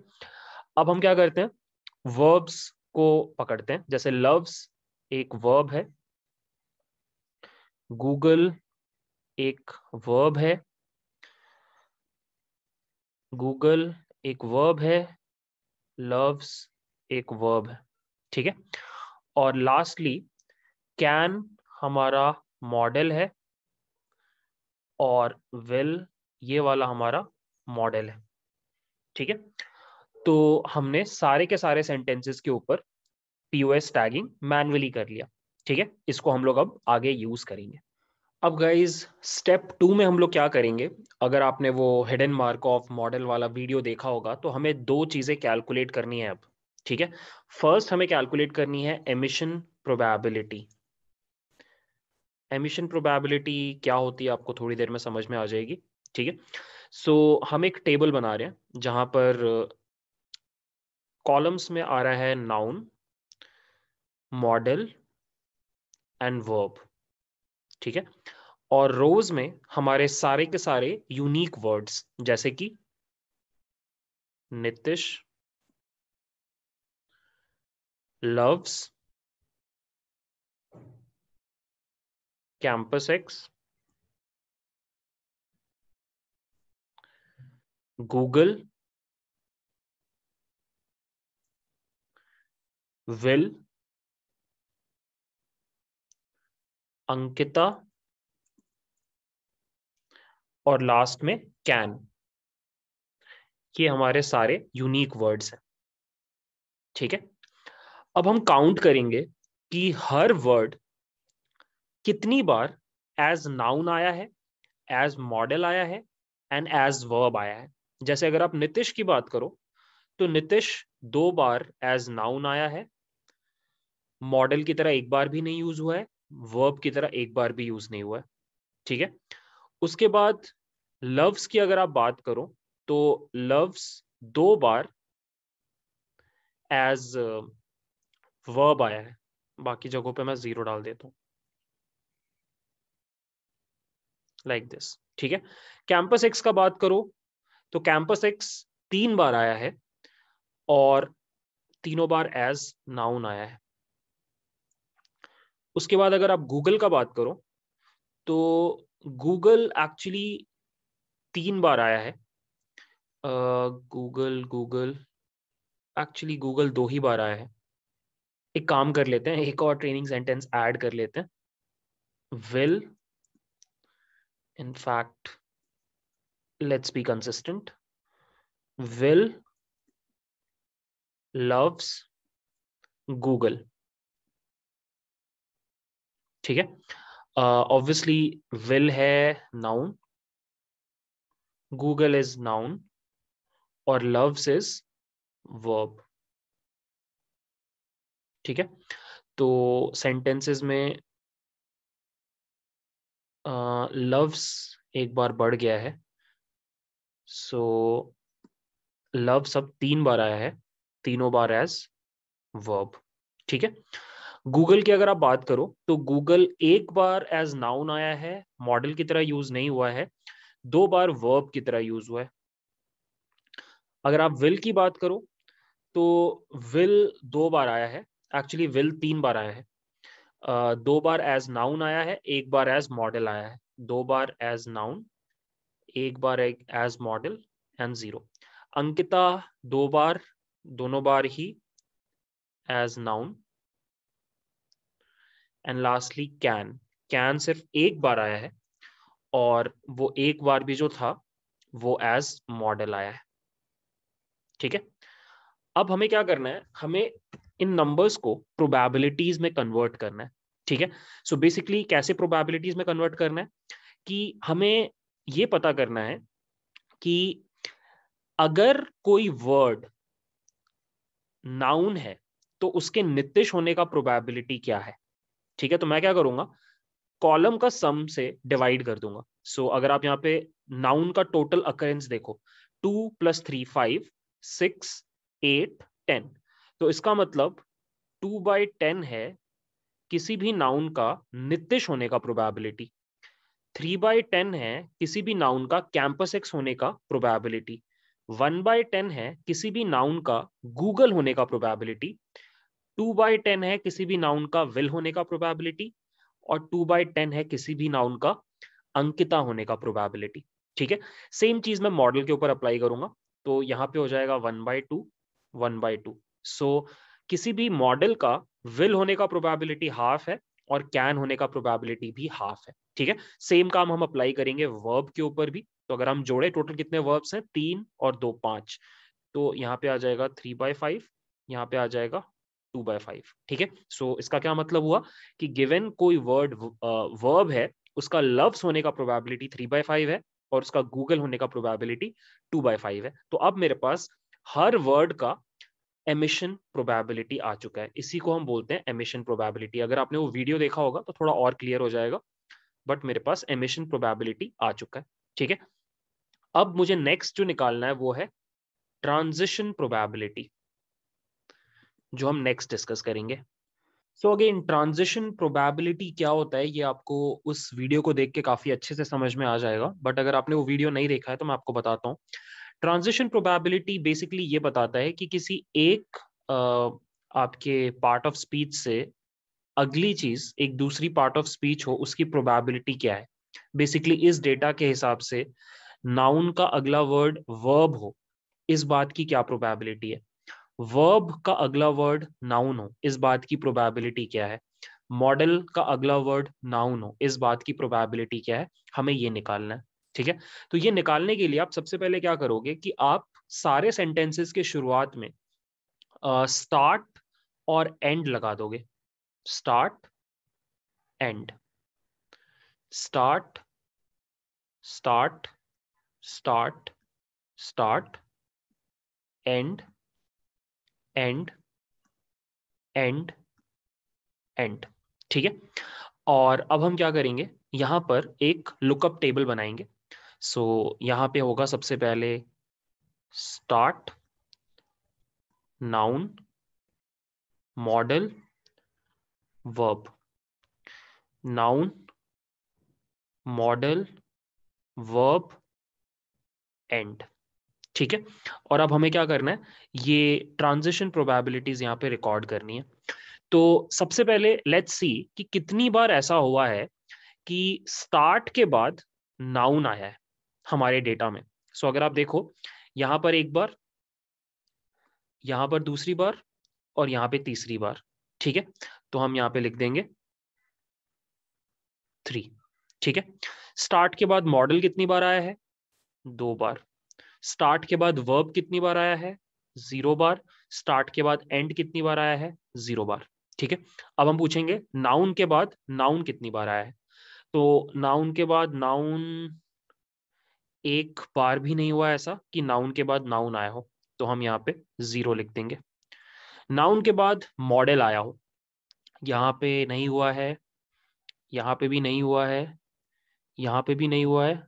अब हम क्या करते हैं? वर्ब्स को पकड़ते हैं। जैसे लव्स एक वर्ब है। गूगल एक वर्ब है। गूगल एक वर्ब है। लव्स एक वर्ब है। ठीक है? और लास्टली कैन हमारा मॉडल है और विल ये वाला हमारा मॉडल है। ठीक है? तो हमने सारे के सारे सेंटेंसेस के ऊपर पीओएस टैगिंग मैनुअली कर लिया। ठीक है? इसको हम लोग अब आगे यूज़ करेंगे। अब गाइज़ स्टेप टू में हम लोग क्या करेंगे? अगर आपने वो हिडन मार्क ऑफ़ मॉडल वाला वीडियो देखा होगा तो हमें दो चीज़ें कैलकुलेट करनी है अब। ठीक है? फ़र्स्ट हमें कैलकुलेट करनी है एमिशन प्रोबेबिलिटी एमिशन प्रोबेबिलिटी क्या होती है आपको थोड़ी देर में समझ में आ जाएगी, ठीक है? सो हम एक टेबल बना रहे हैं, जहाँ पर कॉलम्स में आ रहा है नाउन मॉडल एंड वर्ब ठीक है? और रोज में हमारे सारे के सारे यूनिक वर्ड्स जैसे कि Nitish loves Campus X, Google, Will, Ankita, और लास्ट में कैन ये हमारे सारे यूनिक वर्ड्स हैं। ठीक है? अब हम काउंट करेंगे कि हर वर्ड कितनी बार एज नाउन आया है एज मॉडल आया है एंड एज वर्ब आया है। जैसे अगर आप नितिश की बात करो तो नितिश दो बार एज नाउन आया है मॉडल की तरह एक बार भी नहीं यूज़ हुआ है वर्ब की तरह एक बार भी यूज़ नहीं हुआ है। ठीक है? उसके बाद लव्स की अगर आप बात करो तो लव्स दो बार एज वर्ब uh, आया है। बाकी जगहों पे मैं ज़ीरो डाल देता हूँ। लाइक दिस ठीक है? कैंपस एक्स का बात करो तो कैंपस एक्स तीन बार आया है और तीनों बार एज नाउन आया है। उसके बाद अगर आप गूगल का बात करो तो गूगल एक्चुअली तीन बार आया है। गूगल गूगल एक्चुअली गूगल दो ही बार आया है। एक काम कर लेते हैं, एक और ट्रेनिंग सेंटेंस ऐड कर लेते हैं। Will in fact let's be consistent Will loves Google ठीक है? ऑब्वियसली विल है नाउन गूगल इज़ नाउन और लव्स इज़ वर्ब ठीक है? तो सेंटेंसेस में लव्स एक बार बढ़ गया है। सो लव सब तीन बार आया है। तीनों बार एज वर्ब ठीक है? गूगल की अगर आप बात करो तो गूगल एक बार एज नाउन आया है मॉडल की तरह यूज़ नहीं हुआ है। दो बार वर्ब की तरह यूज़ हुआ है। अगर आप विल की बात करो तो विल दो बार आया है। एक्चुअली विल तीन बार आया है। दो बार एज नाउन आया है, एक बार एज मॉडल आया है। दो बार एज नाउन एक बार as model and zero Ankita, दो बार, दोनों बार ही as noun and lastly can can सिर्फ़ एक बार आया है और वो एक बार भी जो था, वो एज मॉडल आया है। ठीक है? अब हमें क्या करना है? हमें इन नंबर्स को प्रोबेबिलिटीज में कन्वर्ट करना है ठीक है? सो बेसिकली कैसे प्रोबेबिलिटीज में कन्वर्ट करना है? कि हमें ये पता करना है कि अगर कोई वर्ड नाउन है तो उसके नितिश होने का प्रोबेबिलिटी क्या है? ठीक है तो मैं क्या करूँगा? कॉलम का सम से डिवाइड कर दूँगा। सो so, अगर आप यहाँ पे नाउन का टोटल अकरेंस देखो two plus three five six eight ten तो इसका मतलब टू बाई टेन है किसी भी नाउन का नितिश होने का प्रोबेबिलिटी थ्री बाई टेन है किसी भी नाउन का कैंपस एक्स होने का प्रोबेबिलिटी वन बाई टेन है किसी भी नाउन का गूगल होने का प्रोबेबिलिटी टू बाई टेन है किसी भी नाउन का विल होने का प्रोबेबिलिटी और टू बाई टेन है किसी भी नाउन का अंकिता होने का प्रोबेबिलिटी ठीक है? सेम चीज़ मैं मॉडल के ऊपर अप्लाई करूँगा। तो यहाँ पे हो जाएगा one by two one by two so so, किसी भी मॉडल का विल होने का प्रोबेबिलिटी हाफ़ है और कैन होने का प्रोबेबिलिटी भी हाफ़ है ठीक है? सेम काम हम अप्लाई करेंगे वर्ब के ऊपर भी। तो अगर हम जोड़े टोटल कितने वर्ब्स हैं? तीन और दो पाँच। तो यहाँ पे आ जाएगा थ्री बाय फाइव यहाँ पे आ जाएगा टू बाय फाइव ठीक है? सो इसका क्या मतलब हुआ कि गिवन कोई वर्ड वर्ब है उसका लव्स होने का प्रोबेबिलिटी थ्री बाय फाइव है और उसका गूगल होने का प्रोबेबिलिटी टू बाय फाइव है। तो अब मेरे पास हर वर्ड का एमिशन प्रोबेबिलिटी आ चुका है। इसी को हम बोलते हैं एमिशन प्रोबेबिलिटी अगर आपने वो वीडियो देखा होगा तो थोड़ा और क्लियर हो जाएगा बट मेरे पास एमिशन प्रोबेबिलिटी आ चुका है, ठीक है? अब मुझे नेक्स्ट जो निकालना है वो है ट्रांजिशन प्रोबेबिलिटी जो हम नेक्स्ट डिस्कस करेंगे। सो अगेन ट्रांजिशन प्रोबेबिलिटी क्या होता है, ये आपको उस वीडियो को देख के काफ़ी अच्छे से समझ में आ जाएगा बट अगर आपने वो वीडियो नहीं देखा है तो मैं आपको बताता हूँ। ट्रांजिशन प्रोबेबिलिटी बेसिकली ये बताता है कि किसी एक आपके पार्ट ऑफ़ स्पीच से अगली चीज़, एक दूसरी पार्ट ऑफ़ स्पीच हो, उसकी प्रोबेबिलिटी क्या है? बेसिकली इस डेटा के हिसाब से नाउन का अगला वर्ड वर्ब हो, इस बात की क्या प्रोबेबिलिटी है? वर्ब का अगला वर्ड नाउन हो, इस बात की प्रोबेबिलिटी क्या है? मॉडल का अगला वर्ड नाउन हो, इस बात की प्रोबेबिलिटी क्या है? हमें ये निकालना है। ठीक है? तो ये निकालने के लिए आप सबसे पहले क्या करोगे कि आप सारे सेंटेंसेस के शुरुआत में स्टार्ट uh, और एंड लगा दोगे। Start end start start start start end end end end ठीक है? और अब हम क्या करेंगे? यहाँ पर एक लुकअप टेबल बनाएँगे। सो so, यहाँ पे होगा सबसे पहले start noun modal verb noun modal verb and ठीक है? और अब हमें क्या करना है? ये ट्रांजिशन प्रोबेबिलिटीज यहाँ पे रिकॉर्ड करनी है। तो सबसे पहले लेट्स सी कि कितनी बार ऐसा हुआ है कि स्टार्ट के बाद नाउन आया है। हमारे डेटा में। सो so, अगर आप देखो यहाँ पर एक बार यहाँ पर दूसरी बार और यहाँ पे तीसरी बार ठीक है? तो हम यहाँ पे लिख देंगे थ्री ठीक है? स्टार्ट के बाद मॉडल कितनी बार आया है? दो बार। स्टार्ट के बाद वर्ब कितनी बार आया है? ज़ीरो बार। स्टार्ट के बाद एंड कितनी बार आया है? ज़ीरो बार ठीक है? अब हम पूछेंगे नाउन के बाद नाउन कितनी बार आया है? तो नाउन के बाद नाउन एक बार भी नहीं हुआ ऐसा कि नाउन के बाद नाउन आया हो तो हम यहाँ पे ज़ीरो लिख देंगे। नाउन के बाद मॉडल आया हो, यहाँ पे नहीं हुआ है, यहाँ पे भी नहीं हुआ है, यहाँ पे भी नहीं हुआ है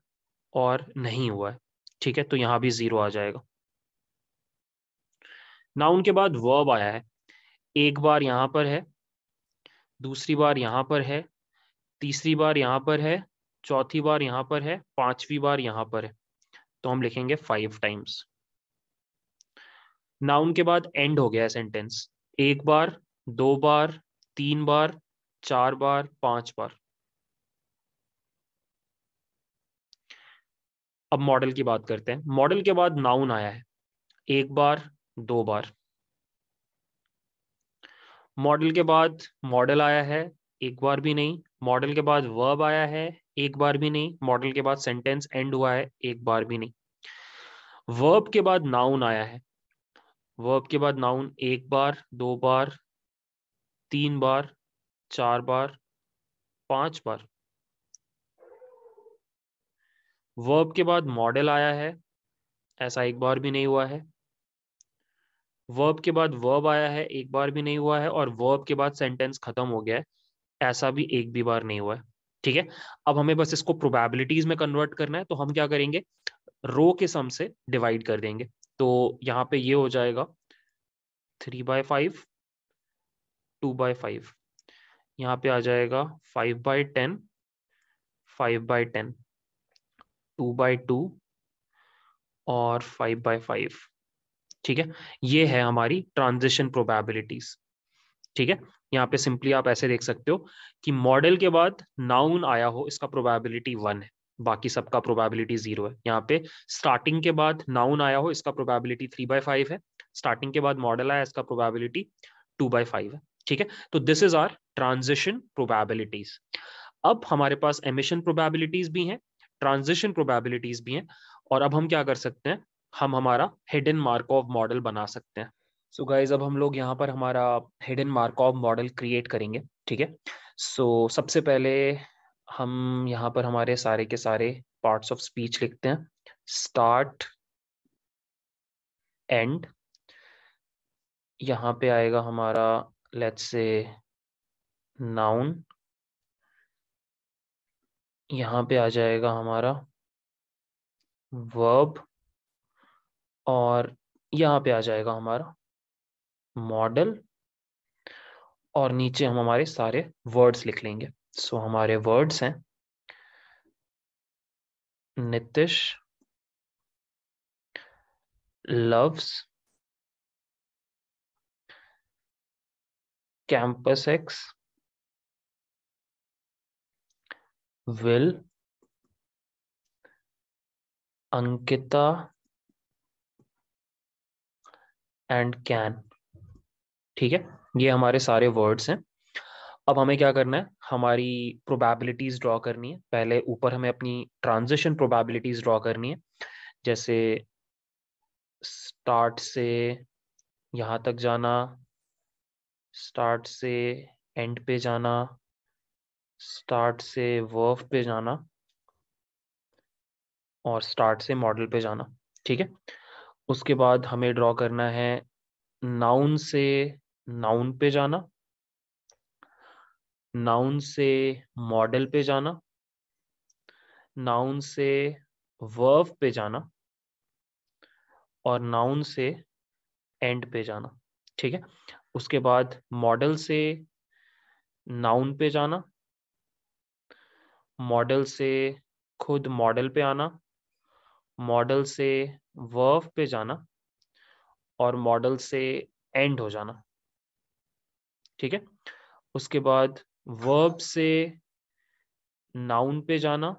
और नहीं हुआ है, ठीक है? तो यहाँ भी ज़ीरो आ जाएगा। नाउन के बाद वर्ब आया है, एक बार यहाँ पर है, दूसरी बार यहाँ पर है, तीसरी बार यहाँ पर है चौथी बार यहाँ पर है, पांचवी बार यहाँ पर है। तो हम लिखेंगे फाइव टाइम्स नाउन के बाद एंड हो गया सेंटेंस एक बार, दो बार, तीन बार, चार बार, पाँच बार। अब मॉडल की बात करते हैं। मॉडल के बाद नाउन आया है। एक बार, दो बार। मॉडल के बाद मॉडल आया है। एक बार भी नहीं। मॉडल के बाद वर्ब आया है। एक बार भी नहीं मॉडल के बाद सेंटेंस एंड हुआ है, एक बार भी नहीं। वर्ब के बाद नाउन आया है। वर्ब के बाद नाउन एक बार, दो बार, तीन बार, चार बार, पाँच बार। वर्ब के बाद मॉडल आया है, ऐसा एक बार भी नहीं हुआ है। वर्ब के बाद वर्ब आया है, एक बार भी नहीं हुआ है, और वर्ब के बाद सेंटेंस खत्म हो गया है, ऐसा भी एक भी बार नहीं हुआ है। ठीक है? अब हमें बस इसको प्रोबेबिलिटीज में कन्वर्ट करना है तो हम क्या करेंगे? रो के सम से डिवाइड कर देंगे। तो यहाँ पे ये हो जाएगा three by five two by five यहाँ पे आ जाएगा five by ten five by ten two by two और फाइव बाय फाइव ठीक है? ये है हमारी ट्रांजिशन प्रोबेबिलिटीज ठीक है? यहाँ पे सिंपली आप ऐसे देख सकते हो कि मॉडल के बाद नाउन आया हो, इसका प्रोबेबिलिटी वन है। बाकी सबका प्रोबेबिलिटी ज़ीरो है। यहाँ पे स्टार्टिंग के बाद नाउन आया हो, इसका प्रोबेबिलिटी थ्री बाय फाइव है। स्टार्टिंग के बाद मॉडल आया, इसका प्रोबेबिलिटी टू बाय फाइव है। ठीक है? तो this is our transition probabilities अब हमारे पास एमिशन प्रोबेबिलिटीज भी हैं ट्रांजिशन प्रोबेबिलिटीज भी हैं, और अब हम क्या कर सकते हैं? हम हमारा हिडन मार्कऑफ मॉडल बना सकते हैं। सो so गाइज़ अब हम लोग यहाँ पर हमारा हिडन मार्कऑफ मॉडल क्रिएट करेंगे, ठीक है? सो सबसे पहले हम यहाँ पर हमारे सारे के सारे पार्ट्स ऑफ़ स्पीच लिखते हैं। स्टार्ट एंड यहाँ पे आएगा हमारा लेट्स से नाउन यहाँ पे आ जाएगा हमारा वर्ब और यहाँ पे आ जाएगा हमारा मॉडल और नीचे हम हमारे सारे वर्ड्स लिख लेंगे। सो हमारे वर्ड्स हैं, Nitish, loves, Campus X, will, Ankita, and can. ठीक है? ये हमारे सारे वर्ड्स हैं। अब हमें क्या करना है? हमारी प्रोबेबिलिटीज ड्रॉ करनी है। पहले ऊपर हमें अपनी ट्रांजिशन प्रोबेबिलिटीज ड्रॉ करनी है। जैसे स्टार्ट से यहाँ तक जाना स्टार्ट से एंड पे जाना स्टार्ट से वर्व पे जाना और स्टार्ट से मॉडल पे जाना, ठीक है? उसके बाद हमें ड्रॉ करना है नाउन से नाउन पे जाना, नाउन से मॉडल पे जाना, नाउन से वर्व पे जाना और नाउन से एंड पे जाना, ठीक है? उसके बाद मॉडल से नाउन पे जाना, मॉडल से खुद मॉडल पे आना, मॉडल से वर्व पे जाना और मॉडल से एंड हो जाना। ठीक है? उसके बाद वर्ब से नाउन पे जाना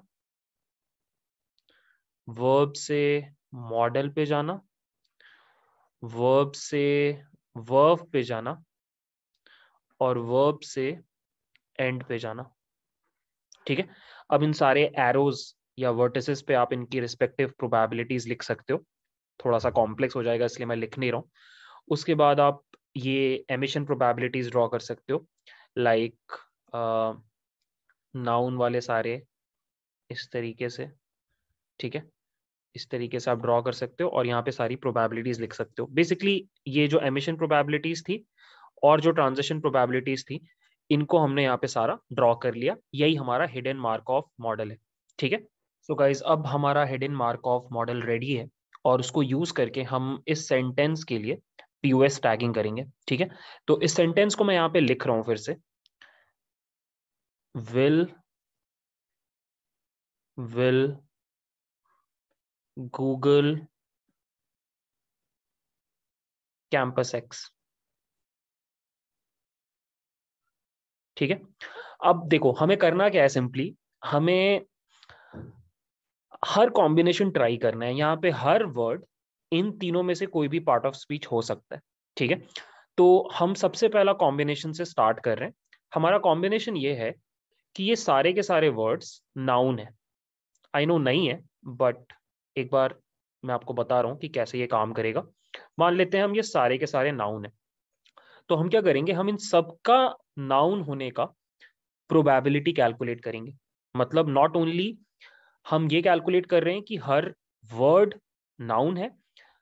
वर्ब से मॉडल पे जाना वर्ब से वर्ब पे जाना और वर्ब से एंड पे जाना। ठीक है? अब इन सारे एरोज या वर्टिसेस पे आप इनकी रिस्पेक्टिव प्रोबेबिलिटीज लिख सकते हो। थोड़ा सा कॉम्प्लेक्स हो जाएगा, इसलिए मैं लिख नहीं रहा हूँ। उसके बाद आप ये एमिशन प्रोबेबिलिटीज ड्रॉ कर सकते हो। लाइक नाउन वाले सारे इस तरीके से, ठीक है? इस तरीके से आप ड्रॉ कर सकते हो और यहाँ पे सारी प्रोबेबिलिटीज लिख सकते हो। बेसिकली ये जो एमिशन प्रोबेबिलिटीज थी और जो ट्रांजिशन प्रोबेबिलिटीज थी, इनको हमने यहाँ पे सारा ड्रॉ कर लिया। यही हमारा हिडन मार्क ऑफ़ मॉडल है, ठीक है? सो गाइज़ अब हमारा hidden Markov model ready है और उसको यूज़ करके हम इस सेंटेंस के लिए पीओएस टैगिंग करेंगे, ठीक है? तो इस सेंटेंस को मैं यहाँ पे लिख रहा हूँ फिर से। Will will Google Campus X ठीक है? अब देखो, हमें करना क्या है सिंपली हमें हर कॉम्बिनेशन ट्राई करना है। यहाँ पे हर वर्ड इन तीनों में से कोई भी पार्ट ऑफ़ स्पीच हो सकता है, ठीक है? तो हम सबसे पहला कॉम्बिनेशन से स्टार्ट कर रहे हैं। हमारा कॉम्बिनेशन ये है कि ये सारे के सारे वर्ड्स नाउन है। आई नो नहीं है बट एक बार मैं आपको बता रहा हूँ कि कैसे ये काम करेगा। मान लेते हैं हम ये सारे के सारे नाउन है। तो हम क्या करेंगे? हम इन सबका नाउन होने का प्रोबेबिलिटी कैलकुलेट करेंगे। मतलब नॉट ओनली हम ये कैलकुलेट कर रहे हैं कि हर वर्ड नाउन है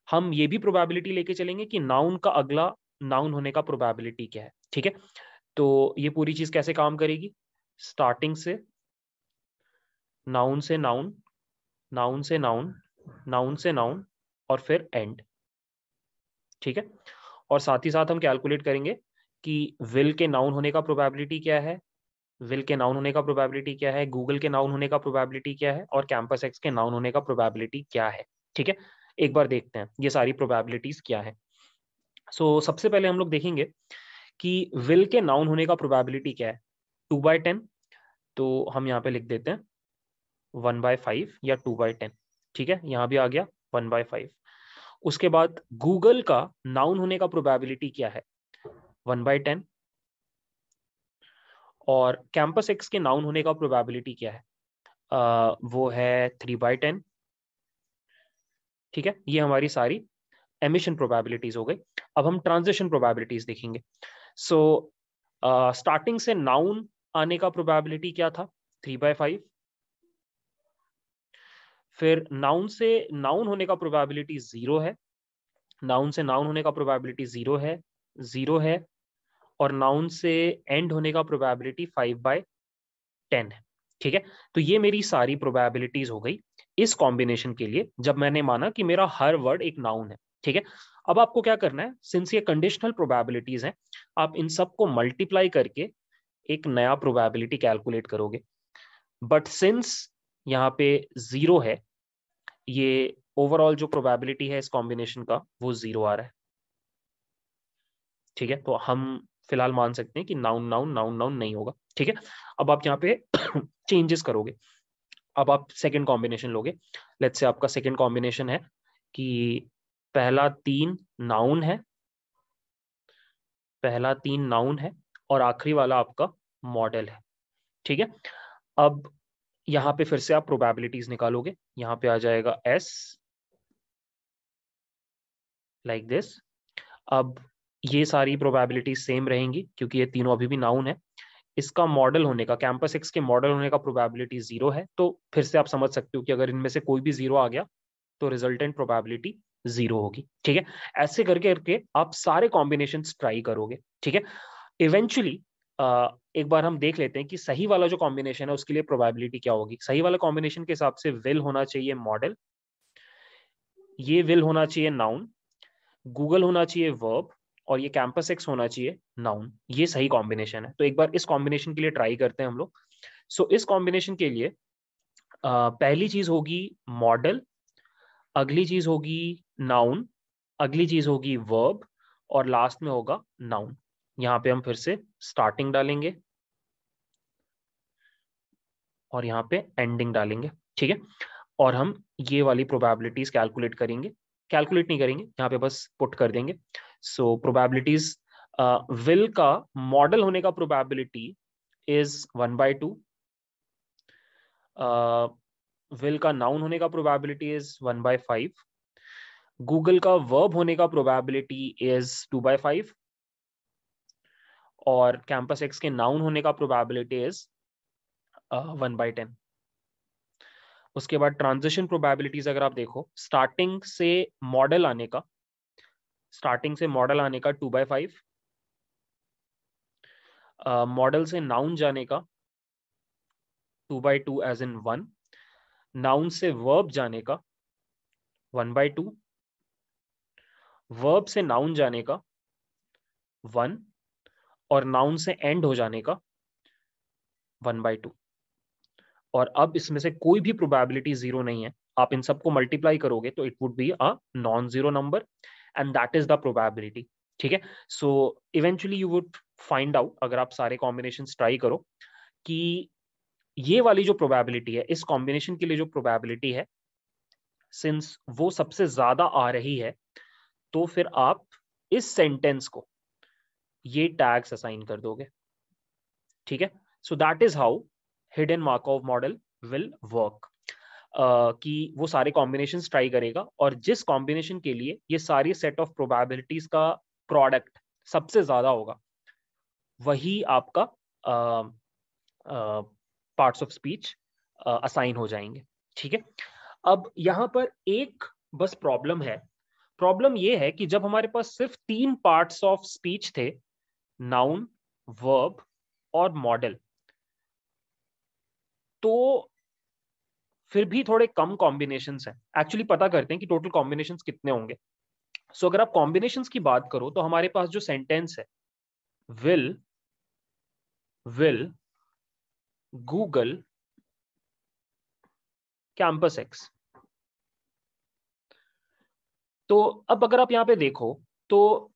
हम ये भी प्रोबेबिलिटी लेके चलेंगे कि नाउन का अगला नाउन होने का प्रोबेबिलिटी क्या है, ठीक है? तो ये पूरी चीज़ कैसे काम करेगी? स्टार्टिंग से नाउन से नाउन नाउन से नाउन नाउन से नाउन और फिर एंड ठीक है? और साथ ही साथ हम कैलकुलेट करेंगे कि विल के नाउन होने का प्रोबेबिलिटी क्या है? विल के नाउन होने का प्रोबेबिलिटी क्या है? गूगल के नाउन होने का प्रोबेबिलिटी क्या है? और कैंपस एक्स के नाउन होने का प्रोबेबिलिटी क्या है, ठीक है? एक बार देखते हैं ये सारी प्रोबेबिलिटीज क्या है। सो so, सबसे पहले हम लोग देखेंगे कि विल के नाउन होने का प्रोबेबिलिटी क्या है? टू बाई टेन तो हम यहाँ पे लिख देते हैं वन बाय फाइव या टू बाई टेन ठीक है? यहाँ भी आ गया वन बाय फाइव उसके बाद गूगल का नाउन होने का प्रोबेबिलिटी क्या है? वन बाय टेन और कैंपस एक्स के नाउन होने का प्रोबेबिलिटी क्या है? आ, वो है थ्री बाय टेन ठीक है? ये हमारी सारी एमिशन प्रोबेबिलिटीज हो गई। अब हम ट्रांजिशन प्रोबेबिलिटीज देखेंगे। सो so, स्टार्टिंग uh, से नाउन आने का प्रोबेबिलिटी क्या था? थ्री बाय फाइव फिर नाउन से नाउन होने का प्रोबेबिलिटी ज़ीरो है। नाउन से नाउन होने का प्रोबेबिलिटी ज़ीरो है ज़ीरो है। और नाउन से एंड होने का प्रोबेबिलिटी फाइव बाय टेन है। ठीक है? तो ये मेरी सारी प्रोबेबिलिटीज हो गई। इस कॉम्बिनेशन के लिए जब मैंने माना कि मेरा हर वर्ड एक नाउन है, ठीक है? अब आपको क्या करना है? सिंस ये कंडीशनल प्रोबेबिलिटीज हैं, आप इन सबको मल्टीप्लाई करके एक नया प्रोबेबिलिटी कैलकुलेट करोगे। बट सिंस यहाँ पे ज़ीरो है, ये ओवरऑल जो प्रोबेबिलिटी है इस कॉम्बिनेशन का, वो ज़ीरो आ रहा है। ठीक है? तो हम फ़िलहाल मान सकते हैं कि नाउन नाउन नाउन नाउन नहीं होगा, ठीक है? अब आप यहाँ पे *coughs* चेंजेस करोगे। अब आप सेकंड कॉम्बिनेशन लोगे। लेट्स से आपका सेकंड कॉम्बिनेशन है कि पहला तीन नाउन है। पहला तीन नाउन है और आखिरी वाला आपका मॉडल है। ठीक है? अब यहाँ पे फिर से आप प्रोबेबिलिटीज निकालोगे। यहाँ पे आ जाएगा एस लाइक दिस अब ये सारी प्रोबेबिलिटीज सेम रहेंगी क्योंकि ये तीनों अभी भी नाउन है। इसका मॉडल होने का कैंपस एक्स के मॉडल होने का प्रोबेबिलिटी ज़ीरो है तो फिर से आप समझ सकते हो कि अगर इनमें से कोई भी ज़ीरो आ गया तो रिजल्टेंट प्रोबेबिलिटी ज़ीरो होगी, ठीक है? ऐसे करके करके आप सारे कॉम्बिनेशन ट्राई करोगे, ठीक है? इवेंचुअली एक बार हम देख लेते हैं कि सही वाला जो कॉम्बिनेशन है, उसके लिए प्रोबेबिलिटी क्या होगी? सही वाला कॉम्बिनेशन के हिसाब से विल होना चाहिए मॉडल ये विल होना चाहिए नाउन गूगल होना चाहिए वर्ब और ये कैंपस एक्स होना चाहिए नाउन ये सही कॉम्बिनेशन है। तो एक बार इस कॉम्बिनेशन के लिए ट्राई करते हैं हम लोग। सो so, इस कॉम्बिनेशन के लिए आ, पहली चीज़ होगी मॉडल अगली चीज़ होगी नाउन अगली चीज़ होगी वर्ब और लास्ट में होगा नाउन यहाँ पे हम फिर से स्टार्टिंग डालेंगे और यहाँ पे एंडिंग डालेंगे ठीक है? और हम ये वाली प्रोबेबिलिटीज कैलकुलेट करेंगे। कैलकुलेट नहीं करेंगे यहाँ पे बस पुट कर देंगे। सो प्रोबेबिलिटीज विल का मॉडल होने का probability is one by two will का नाउन होने का probability is one by five Google का वर्ब होने का probability is two by five और कैंपस एक्स के नाउन होने का probability is one by ten उसके बाद ट्रांजिशन प्रोबेबिलिटीज अगर आप देखो स्टार्टिंग से मॉडल आने का स्टार्टिंग से मॉडल आने का टू बाय फाइव मॉडल से नाउन जाने का two by two as in one noun से वर्ब जाने का वन बाई टू वर्ब से नाउन जाने का वन और नाउन से एंड हो जाने का वन बाई टू और अब इसमें से कोई भी प्रोबेबिलिटी ज़ीरो नहीं है। आप इन सबको मल्टीप्लाई करोगे तो it would be a non zero number and that is the probability ठीक है? So eventually you would find out अगर आप सारे कॉम्बिनेशन ट्राई करो, कि ये वाली जो प्रोबेबिलिटी है, इस कॉम्बिनेशन के लिए जो प्रोबेबिलिटी है सिंस वो सबसे ज़्यादा आ रही है तो फिर आप इस सेंटेंस को ये टैग्स असाइन कर दोगे, ठीक है? So that is how hidden Markov model will work कि वो सारे कॉम्बिनेशन ट्राई करेगा और जिस कॉम्बिनेशन के लिए ये सारी सेट ऑफ़ प्रोबेबिलिटीज का प्रोडक्ट सबसे ज़्यादा होगा, वही आपका पार्ट्स ऑफ़ स्पीच असाइन हो जाएँगे, ठीक है? अब यहाँ पर एक बस प्रॉब्लम है। प्रॉब्लम ये है कि जब हमारे पास सिर्फ़ तीन पार्ट्स ऑफ़ स्पीच थे नाउन वर्ब और मॉडल तो फिर भी थोड़े कम कॉम्बिनेशन है। एक्चुअली पता करते हैं कि टोटल कॉम्बिनेशन कितने होंगे। सो so, अगर आप कॉम्बिनेशन की बात करो तो हमारे पास जो सेंटेंस है will will Google Campus X तो अब अगर आप यहाँ पे देखो तो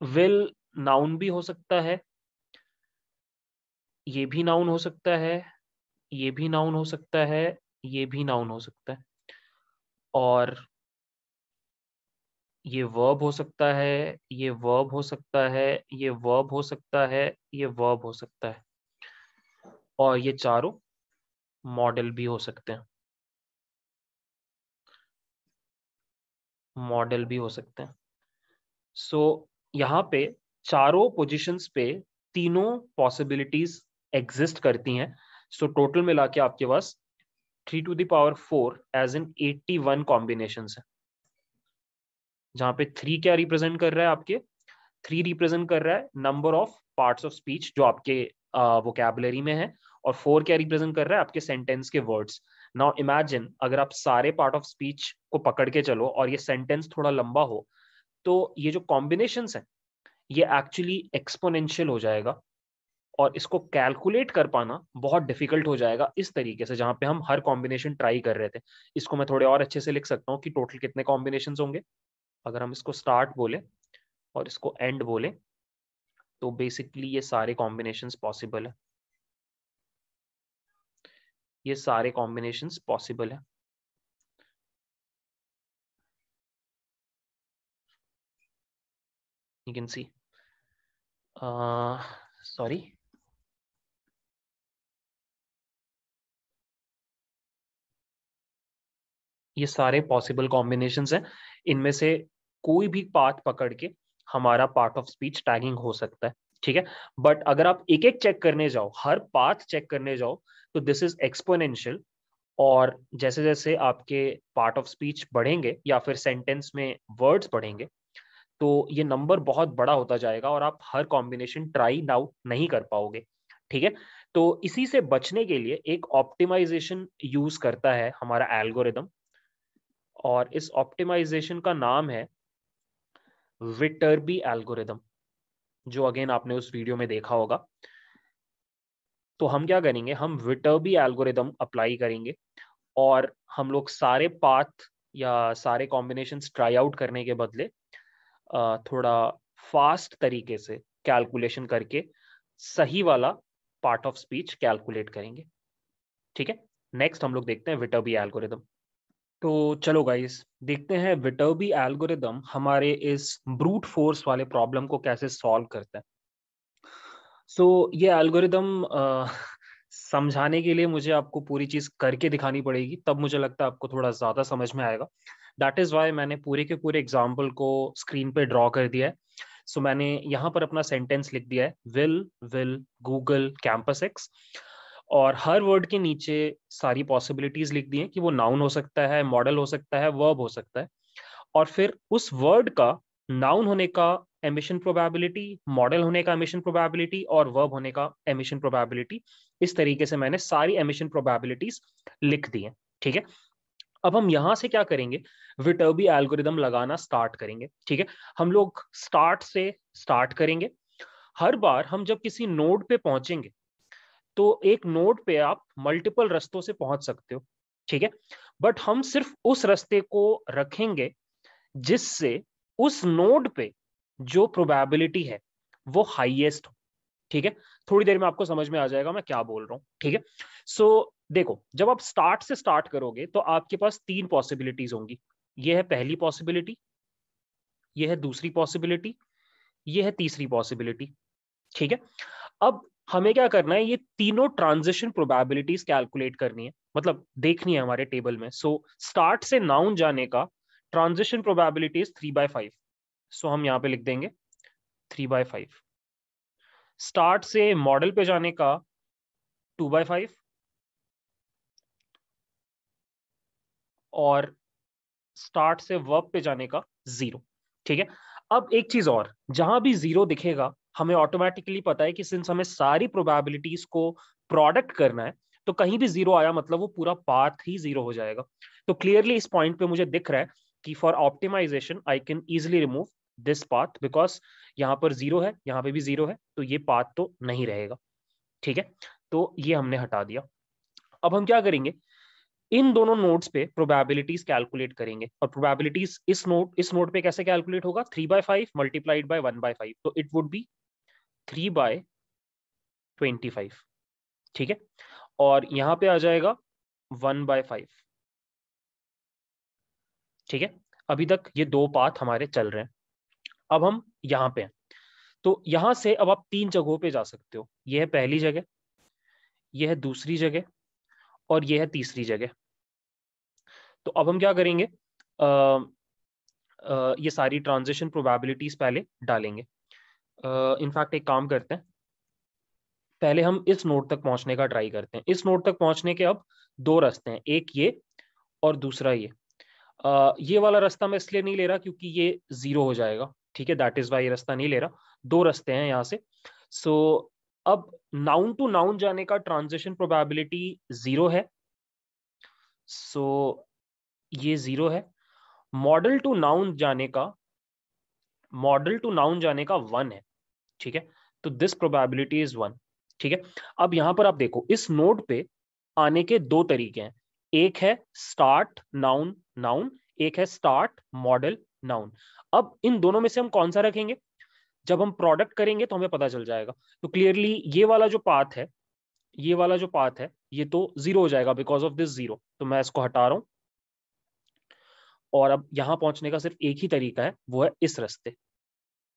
विल नाउन भी हो सकता है ये भी नाउन हो सकता है ये भी नाउन हो सकता है ये भी नाउन हो सकता है। और ये वर्ब हो सकता है ये वर्ब हो सकता है ये वर्ब हो सकता है ये वर्ब हो सकता है। और ये चारों मॉडल भी हो सकते हैं। मॉडल भी हो सकते हैं। सो so, यहाँ पे चारों पोजीशंस पे तीनों पॉसिबिलिटीज एग्जिस्ट करती हैं। सो so, टोटल मिला के आपके पास three to the power four as in eighty one combination है। जहाँ पे थ्री क्या रिप्रेजेंट कर रहा है आपके? थ्री रिप्रेजेंट कर रहा है number of parts of speech जो आपके वोकेबलरी में है, और फोर क्या रिप्रेजेंट कर रहा है आपके सेंटेंस के वर्ड्स नाउ इमेजिन अगर आप सारे पार्ट ऑफ़ स्पीच को पकड़ के चलो और ये सेंटेंस थोड़ा लंबा हो तो ये जो कॉम्बिनेशन है, ये एक्चुअली एक्सपोनेंशियल हो जाएगा। और इसको कैलकुलेट कर पाना बहुत डिफ़िकल्ट हो जाएगा इस तरीके से, जहाँ पे हम हर कॉम्बिनेशन ट्राई कर रहे थे। इसको मैं थोड़े और अच्छे से लिख सकता हूँ कि टोटल कितने कॉम्बिनेशन होंगे। अगर हम इसको स्टार्ट बोले और इसको एंड बोले तो बेसिकली ये सारे कॉम्बिनेशन पॉसिबल है। ये सारे कॉम्बिनेशन पॉसिबल है। You can see uh sorry ये सारे पॉसिबल कॉम्बिनेशन हैं। इनमें से कोई भी पाथ पकड़ के हमारा पार्ट ऑफ़ स्पीच टैगिंग हो सकता है, ठीक है? बट अगर आप एक एक चेक करने जाओ, हर पाथ चेक करने जाओ तो दिस इज़ एक्सपोनेंशियल और जैसे जैसे आपके पार्ट ऑफ़ स्पीच बढ़ेंगे या फिर सेंटेंस में वर्ड्स बढ़ेंगे तो ये नंबर बहुत बड़ा होता जाएगा और आप हर कॉम्बिनेशन ट्राई आउट नहीं कर पाओगे, ठीक है? तो इसी से बचने के लिए एक ऑप्टिमाइजेशन यूज़ करता है हमारा एल्गोरिदम और इस ऑप्टिमाइजेशन का नाम है विटर्बी एल्गोरिदम जो अगेन आपने उस वीडियो में देखा होगा। तो हम क्या करेंगे? हम विटर्बी एल्गोरिदम अप्लाई करेंगे और हम लोग सारे पाथ या सारे कॉम्बिनेशन ट्राई आउट करने के बदले थोड़ा फास्ट तरीके से कैलकुलेशन करके सही वाला पार्ट ऑफ़ स्पीच कैलकुलेट करेंगे। ठीक है? नेक्स्ट हम लोग देखते हैं विटर्बी एल्गोरिदम तो चलो गाइस देखते हैं विटर्बी एल्गोरिदम हमारे इस ब्रूट फोर्स वाले प्रॉब्लम को कैसे सॉल्व करता है। सो so, ये एल्गोरिदम समझाने के लिए मुझे आपको पूरी चीज़ करके दिखानी पड़ेगी तब मुझे लगता है आपको थोड़ा ज़्यादा समझ में आएगा। दैट इज़ वाई मैंने पूरे के पूरे एग्ज़ाम्पल को स्क्रीन पे ड्रॉ कर दिया है। सो so, मैंने यहाँ पर अपना सेंटेंस लिख दिया है will will Google Campus X और हर वर्ड के नीचे सारी पॉसिबिलिटीज लिख दी हैं कि वो नाउन हो सकता है मॉडल हो सकता है वर्ब हो सकता है। और फिर उस वर्ड का नाउन होने का एमिशन प्रोबेबिलिटी मॉडल होने का एमिशन प्रोबेबिलिटी और वर्ब होने का एमिशन प्रोबेबिलिटी इस तरीके से मैंने सारी एमिशन प्रोबेबिलिटीज लिख दी हैं ठीक है? अब हम यहाँ से क्या करेंगे? विटर्बी एल्गोरिदम लगाना स्टार्ट करेंगे, ठीक है? हम लोग स्टार्ट से स्टार्ट करेंगे। हर बार हम जब किसी नोड पे पहुँचेंगे तो एक नोड पे आप मल्टीपल रस्तों से पहुँच सकते हो ठीक है? बट हम सिर्फ़ उस रास्ते को रखेंगे जिससे उस नोड पे जो प्रोबेबिलिटी है वो हाईएस्ट हो ठीक है? थोड़ी देर में आपको समझ में आ जाएगा मैं क्या बोल रहा हूँ ठीक है? सो so, देखो जब आप स्टार्ट से स्टार्ट करोगे तो आपके पास तीन पॉसिबिलिटीज होंगी। ये है पहली पॉसिबिलिटी यह है दूसरी पॉसिबिलिटी यह है तीसरी पॉसिबिलिटी ठीक है? अब हमें क्या करना है ये तीनों ट्रांजिशन प्रोबेबिलिटीज कैलकुलेट करनी है। मतलब देखनी है हमारे टेबल में। सो so, स्टार्ट से नाउन जाने का transition probabilities three by five so हम यहाँ पे लिख देंगे थ्री बाय फाइव स्टार्ट से मॉडल पे जाने का टू बाय फाइव और स्टार्ट से वर्ब पे जाने का ज़ीरो ठीक है? अब एक चीज़ और जहाँ भी ज़ीरो दिखेगा हमें ऑटोमेटिकली पता है कि सिंस हमें सारी प्रोबेबिलिटीज को प्रोडक्ट करना है तो कहीं भी ज़ीरो आया मतलब वो पूरा पाथ ही ज़ीरो हो जाएगा। तो क्लियरली इस पॉइंट पे मुझे दिख रहा है कि for optimization I can easily remove this path because यहाँ पर ज़ीरो है, यहाँ पे भी ज़ीरो है तो ये पाथ तो नहीं रहेगा। ठीक है? तो ये हमने हटा दिया। अब हम क्या करेंगे? इन दोनों नोड्स पे प्रोबेबिलिटीज कैलकुलेट करेंगे। और प्रोबेबिलिटीज इस नोड इस नोड पे कैसे कैलकुलेट होगा? Three by five multiplied by one by five तो it would be three by twenty five ठीक है? और यहाँ पे आ जाएगा वन बाय फाइव ठीक है? अभी तक ये दो पाथ हमारे चल रहे हैं। अब हम यहाँ पे हैं। तो यहाँ से अब आप तीन जगहों पे जा सकते हो। ये है पहली जगह यह है दूसरी जगह और यह है तीसरी जगह। तो अब हम क्या करेंगे? आ, आ, ये सारी ट्रांजिशन प्रोबेबिलिटीज पहले डालेंगे। इनफैक्ट एक काम करते हैं। पहले हम इस नोट तक पहुँचने का ट्राई करते हैं। इस नोट तक पहुँचने के अब दो रास्ते हैं एक ये और दूसरा ये। आ, ये वाला रास्ता मैं इसलिए नहीं ले रहा क्योंकि ये ज़ीरो हो जाएगा ठीक है? दैट इज़ वाई ये रास्ता नहीं ले रहा। दो रास्ते हैं यहाँ से। सो so, अब नाउन टू नाउन जाने का ट्रांजिशन प्रोबेबिलिटी ज़ीरो है। सो so, ये ज़ीरो है। मॉडल टू नाउन जाने का मॉडल टू नाउन जाने का वन है। ठीक है? तो दिस प्रोबेबिलिटी इज़ वन ठीक है? अब यहाँ पर आप देखो, इस नोड पे आने के दो तरीके हैं। एक है स्टार्ट नाउन नाउन एक है स्टार्ट मॉडल नाउन अब इन दोनों में से हम कौन सा रखेंगे? जब हम प्रोडक्ट करेंगे तो हमें पता चल जाएगा। तो क्लियरली ये वाला जो पाथ है, ये वाला जो पाथ है, ये तो ज़ीरो हो जाएगा बिकॉज़ ऑफ़ दिस ज़ीरो तो मैं इसको हटा रहा हूँ। और अब यहाँ पहुँचने का सिर्फ़ एक ही तरीका है, वो है इस रास्ते।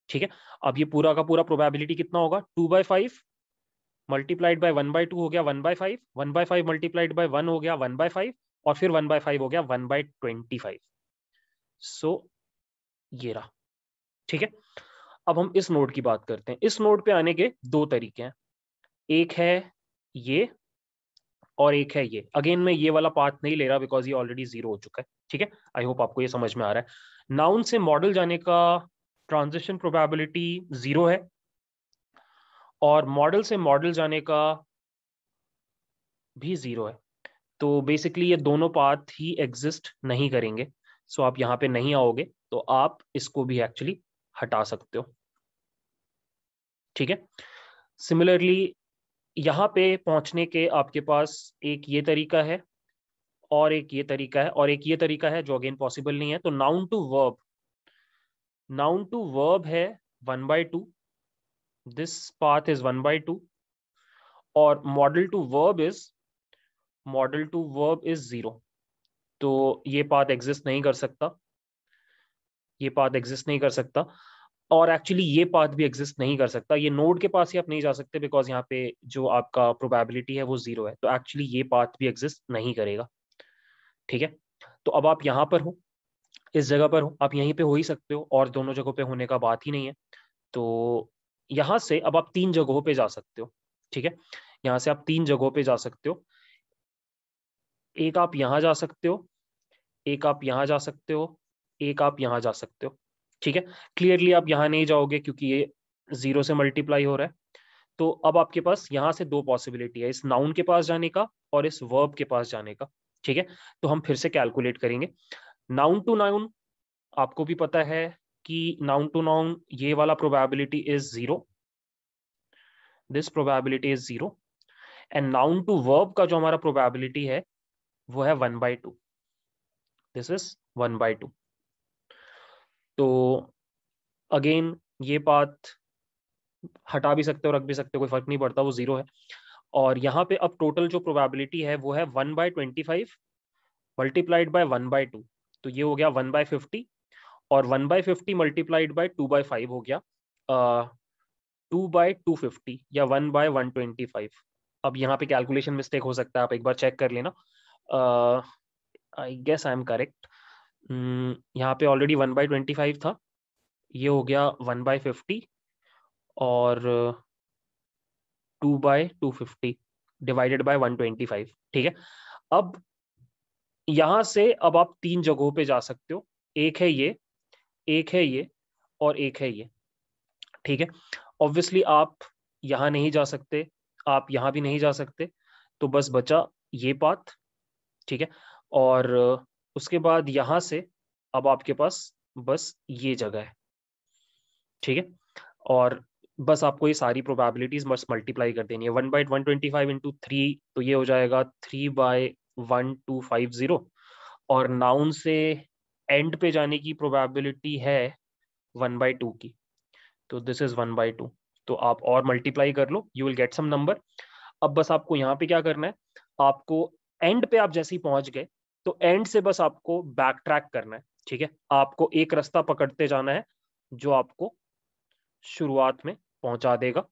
ठीक है? अब ये पूरा का पूरा प्रोबेबिलिटी कितना होगा? Two by five multiplied by one by two हो गया one by five one by five multiplied by one हो गया वन बाय फाइव और फिर वन बाय फाइव हो गया one by twenty five so ये रहा। ठीक है? अब हम इस नोड की बात करते हैं। इस नोड पे आने के दो तरीके हैं। एक है ये और एक है ये। अगेन मैं ये वाला पार्ट नहीं ले रहा बिकॉज़ ये ऑलरेडी ज़ीरो हो चुका है। ठीक है? आई होप आपको ये समझ में आ रहा है। नाउन से मॉडल जाने का ट्रांजिशन प्रोबेबिलिटी ज़ीरो है और मॉडल से मॉडल जाने का भी ज़ीरो है। तो बेसिकली ये दोनों पाथ ही एग्जिस्ट नहीं करेंगे। सो आप यहाँ पे नहीं आओगे तो आप इसको भी एक्चुअली हटा सकते हो। ठीक है? सिमिलरली यहाँ पे पहुँचने के आपके पास एक ये तरीका है और एक ये तरीका है और एक ये तरीका है जो अगेन पॉसिबल नहीं है। तो noun to verb noun to verb है one by two this path is one by two और modal to verb is modal to verb is zero तो ये पाथ एग्जिस्ट नहीं कर सकता। ये पाथ एग्जिस्ट नहीं कर सकता। और एक्चुअली ये पाथ भी एग्जिस्ट नहीं कर सकता। ये नोड के पास ही आप नहीं जा सकते बिकॉज़ यहाँ पे जो आपका प्रोबेबिलिटी है वो ज़ीरो है। तो एक्चुअली ये पाथ भी एग्जिस्ट नहीं करेगा। ठीक है? तो अब आप यहाँ पर हो। इस जगह पर आप यहीं पे हो ही सकते हो और दोनों जगहों पे होने का बात ही नहीं है। तो यहाँ से अब आप तीन जगहों पे जा सकते हो, ठीक है? यहाँ से आप तीन जगहों पे जा सकते हो। एक आप यहाँ जा सकते हो, एक आप यहाँ जा सकते हो, एक आप यहाँ जा सकते हो, ठीक है? क्लियरली आप यहाँ नहीं जाओगे क्योंकि ये ज़ीरो से मल्टीप्लाई हो रहा है। तो अब आपके पास यहाँ से दो पॉसिबिलिटी है, इस नाउन के पास जाने का और इस वर्ब के पास जाने का, ठीक है? तो हम फिर से कैलकुलेट करेंगे। नाउन टू नाउन, आपको भी पता है कि नाउन टू नाउन, ये वाला probability is zero this probability is zero and noun to verb का जो हमारा प्रोबेबिलिटी है, वो है one by two this is one by two तो अगेन ये बात हटा भी सकते हो, रख भी सकते हो, कोई फ़र्क नहीं पड़ता, वो ज़ीरो है। और यहाँ पे अब टोटल जो प्रोबेबिलिटी है, वो है one by twenty five multiplied by one by two तो ये हो गया वन बाय फिफ्टी और one by fifty multiplied by two by five हो गया टू बाय टू फिफ्टी या one by one twenty five. अब यहाँ पे कैलकुलेशन मिस्टेक हो सकता है, आप एक बार चेक कर लेना। I guess I am correct यहाँ पे already one by twenty five था, ये हो गया वन बाय फिफ्टी और two by two fifty divided by one twenty five, ठीक है? अब यहाँ से अब आप तीन जगहों पे जा सकते हो। एक है ये, एक है ये और एक है ये। ठीक है? ऑब्वियसली आप यहाँ नहीं जा सकते, आप यहाँ भी नहीं जा सकते तो बस बचा ये पाथ, ठीक है? और उसके बाद यहाँ से अब आपके पास बस ये जगह है, ठीक है? और बस आपको ये सारी प्रोबेबिलिटीज बस मल्टीप्लाई कर देनी है। One by one twenty five into three तो ये हो जाएगा three by one two five zero और नाउन से एंड पे जाने की प्रोबेबिलिटी है वन बाई टू की। तो this is one by two तो आप और मल्टीप्लाई कर लो you will get some number अब बस आपको यहाँ पे क्या करना है? आपको एंड पे आप जैसे ही पहुँच गए तो एंड से बस आपको बैक ट्रैक करना है, ठीक है? आपको एक रास्ता पकड़ते जाना है, जो आपको शुरुआत में पहुँचा देगा।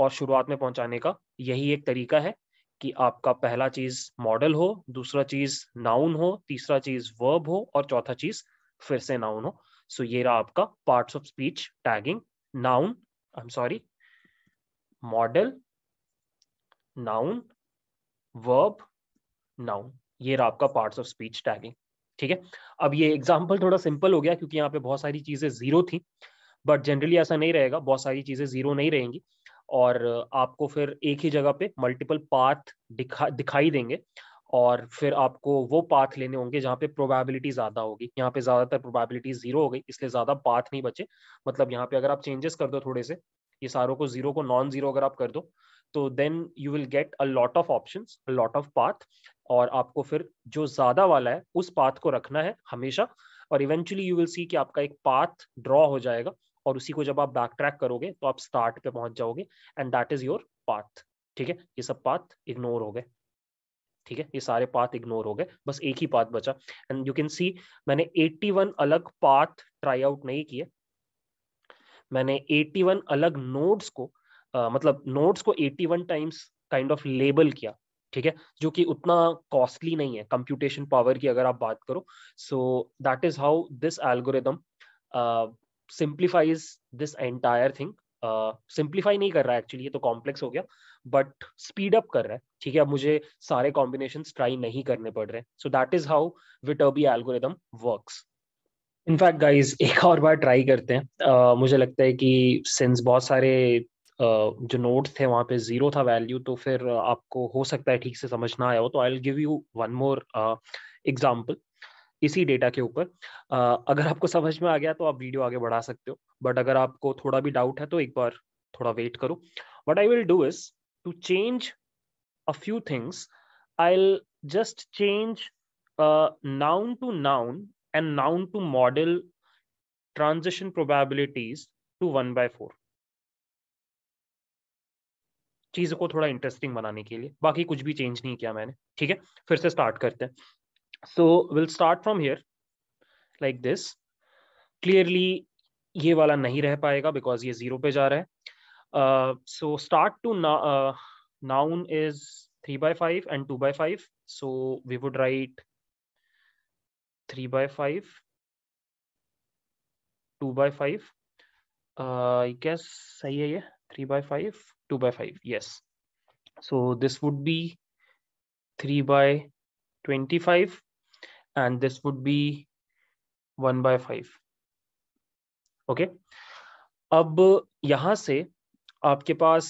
और शुरुआत में पहुँचाने का यही एक तरीका है। कि आपका पहला चीज़ मॉडल हो दूसरा चीज़ नाउन हो तीसरा चीज़ वर्ब हो और चौथा चीज़ फिर से नाउन हो। सो so, ये रहा आपका parts of speech tagging noun I am sorry modal noun verb noun ये रहा आपका पार्ट्स ऑफ़ स्पीच टैगिंग ठीक है? अब ये एग्ज़ाम्पल थोड़ा सिंपल हो गया क्योंकि यहाँ पे बहुत सारी चीज़ें ज़ीरो थी बट जनरली ऐसा नहीं रहेगा बहुत सारी चीज़ें ज़ीरो नहीं रहेंगी। और आपको फिर एक ही जगह पे मल्टीपल पाथ दिखा, दिखाई देंगे और फिर आपको वो पाथ लेने होंगे जहाँ पे प्रोबेबिलिटी ज़्यादा होगी। यहाँ पे ज़्यादातर प्रोबेबिलिटी ज़ीरो हो गई, इसलिए ज़्यादा पाथ नहीं बचे। मतलब यहाँ पे अगर आप चेंजेस कर दो थोड़े से, ये सारों को ज़ीरो को नॉन ज़ीरो अगर आप कर दो तो then you will get a lot of option lot of path और आपको फिर जो ज़्यादा वाला है, उस पाथ को रखना है हमेशा और इवेंचुअली यू विल सी कि आपका एक पाथ ड्रॉ हो जाएगा। और उसी को जब आप बैक ट्रैक करोगे तो आप स्टार्ट पे पहुँच जाओगे and that is your path ठीक है? ये सब पाथ इग्नोर हो गए। ठीक है? ये सारे पाथ इग्नोर हो गए। बस एक ही पाथ बचा। एंड यू कैन सी मैंने 81 अलग पाथ ट्राई आउट नहीं किए। मैंने 81 अलग नोड्स को uh, मतलब नोड्स को 81 टाइम्स काइंड ऑफ़ लेबल किया। ठीक है? जो कि उतना कॉस्टली नहीं है। कंप्यूटेशन पावर की अगर आप बात करो so that is how this algorithm simplifies this entire thing simplify नहीं कर रहा है एक्चुअली ये तो कॉम्प्लेक्स हो गया बट स्पीड अप कर रहा है। ठीक है अब मुझे सारे कॉम्बिनेशन ट्राई नहीं करने पड़ रहे। So that is how Viterbi algorithm works in fact guys एक और बार ट्राई करते हैं। Uh, मुझे लगता है कि सिंस बहुत सारे uh, जो नोट थे वहाँ पे ज़ीरो था वैल्यू तो फिर आपको हो सकता है ठीक से समझ ना आया हो तो I give you one more example इसी डेटा के ऊपर। अगर आपको समझ में आ गया तो आप वीडियो आगे बढ़ा सकते हो। बट अगर आपको थोड़ा भी डाउट है तो एक बार थोड़ा वेट करो। What I will do is to change a few things I just change noun to noun and noun to modal transition probabilities to one by four चीज़ों को थोड़ा इंटरेस्टिंग बनाने के लिए। बाकी कुछ भी चेंज नहीं किया मैंने। ठीक है? फिर से स्टार्ट करते हैं। so we'll start from here like this clearly ये वाला नहीं रह पाएगा बिकॉज ये जीरो पे जा रहा है so start to known is three by five and two by five so we would write three by five two by five I guess सही है ये three by five two by five yes so this would be three by twenty five and this would be 1 by 5 okay okay? अब यहाँ से आपके पास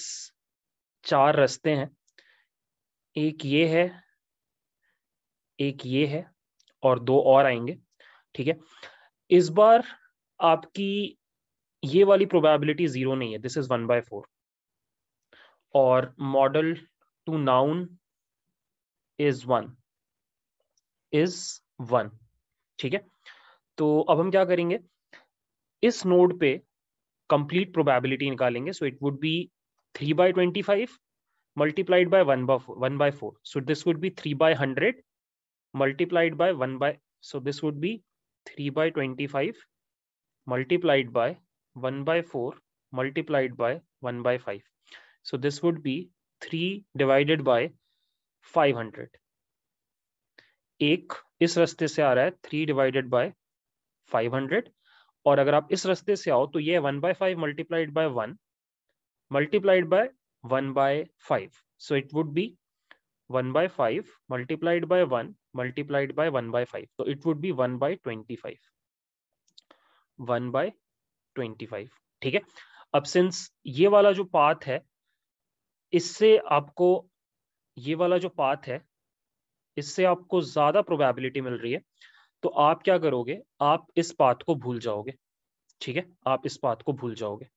चार रास्ते हैं। एक ये है, एक ये है और दो और आएँगे। ठीक है? इस बार आपकी ये वाली प्रोबेबिलिटी ज़ीरो नहीं है। This is one by four और modal to noun is one is one, ठीक है? तो अब हम क्या करेंगे? इस नोड पे कंप्लीट प्रोबेबिलिटी निकालेंगे so it would be three by twenty five multiplied by one by one by four so this would be three by hundred multiplied by one by so this would be three by twenty five multiplied by one by four multiplied by one by five so this would be three divided by five hundred एक इस रास्ते से आ रहा है थ्री डिवाइडेड बाय 500 और अगर आप इस रास्ते से आओ तो ये one by five multiplied by one multiplied by one by five so it would be one by five multiplied by one multiplied by one by five तो it would be one by twenty five one by twenty five ठीक है? अब सिंस ये वाला जो पाथ है, इससे आपको ये वाला जो पाथ है इससे आपको ज़्यादा प्रोबेबिलिटी मिल रही है। तो आप क्या करोगे? आप इस पाथ को भूल जाओगे। ठीक है? आप इस पाथ को भूल जाओगे।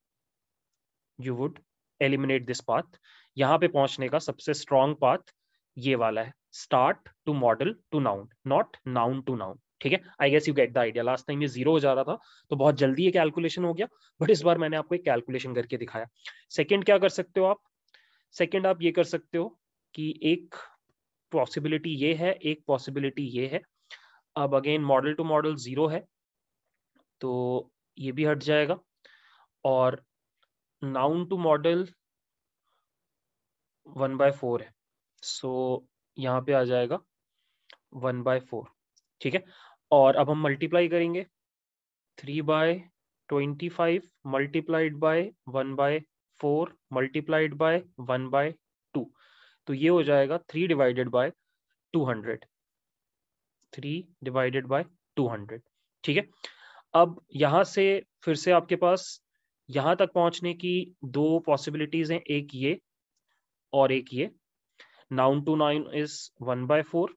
You would eliminate this path यहाँ पे पहुँचने का सबसे स्ट्रॉन्ग पाथ ये वाला है। Start to modal to noun not noun to noun ठीक है? I guess you get the idea last time ये ज़ीरो हो जा रहा था तो बहुत जल्दी ये कैलकुलेशन हो गया। बट इस बार मैंने आपको एक कैलकुलेशन करके दिखाया। सेकेंड क्या कर सकते हो आप? सेकेंड आप ये कर सकते हो कि एक पॉसिबिलिटी ये है एक पॉसिबिलिटी ये है। अब again modal to modal zero है तो ये भी हट जाएगा। और noun to modal one by four है सो so, यहाँ पे आ जाएगा वन बाय फोर ठीक है? और अब हम मल्टीप्लाई करेंगे three by twenty five multiplied by one by four multiplied by one by तो ये हो जाएगा three divided by two hundred three divided by two hundred ठीक है? अब यहाँ से फिर से आपके पास यहाँ तक पहुँचने की दो पॉसिबिलिटीज हैं, एक ये और एक ये। Noun to noun is one by four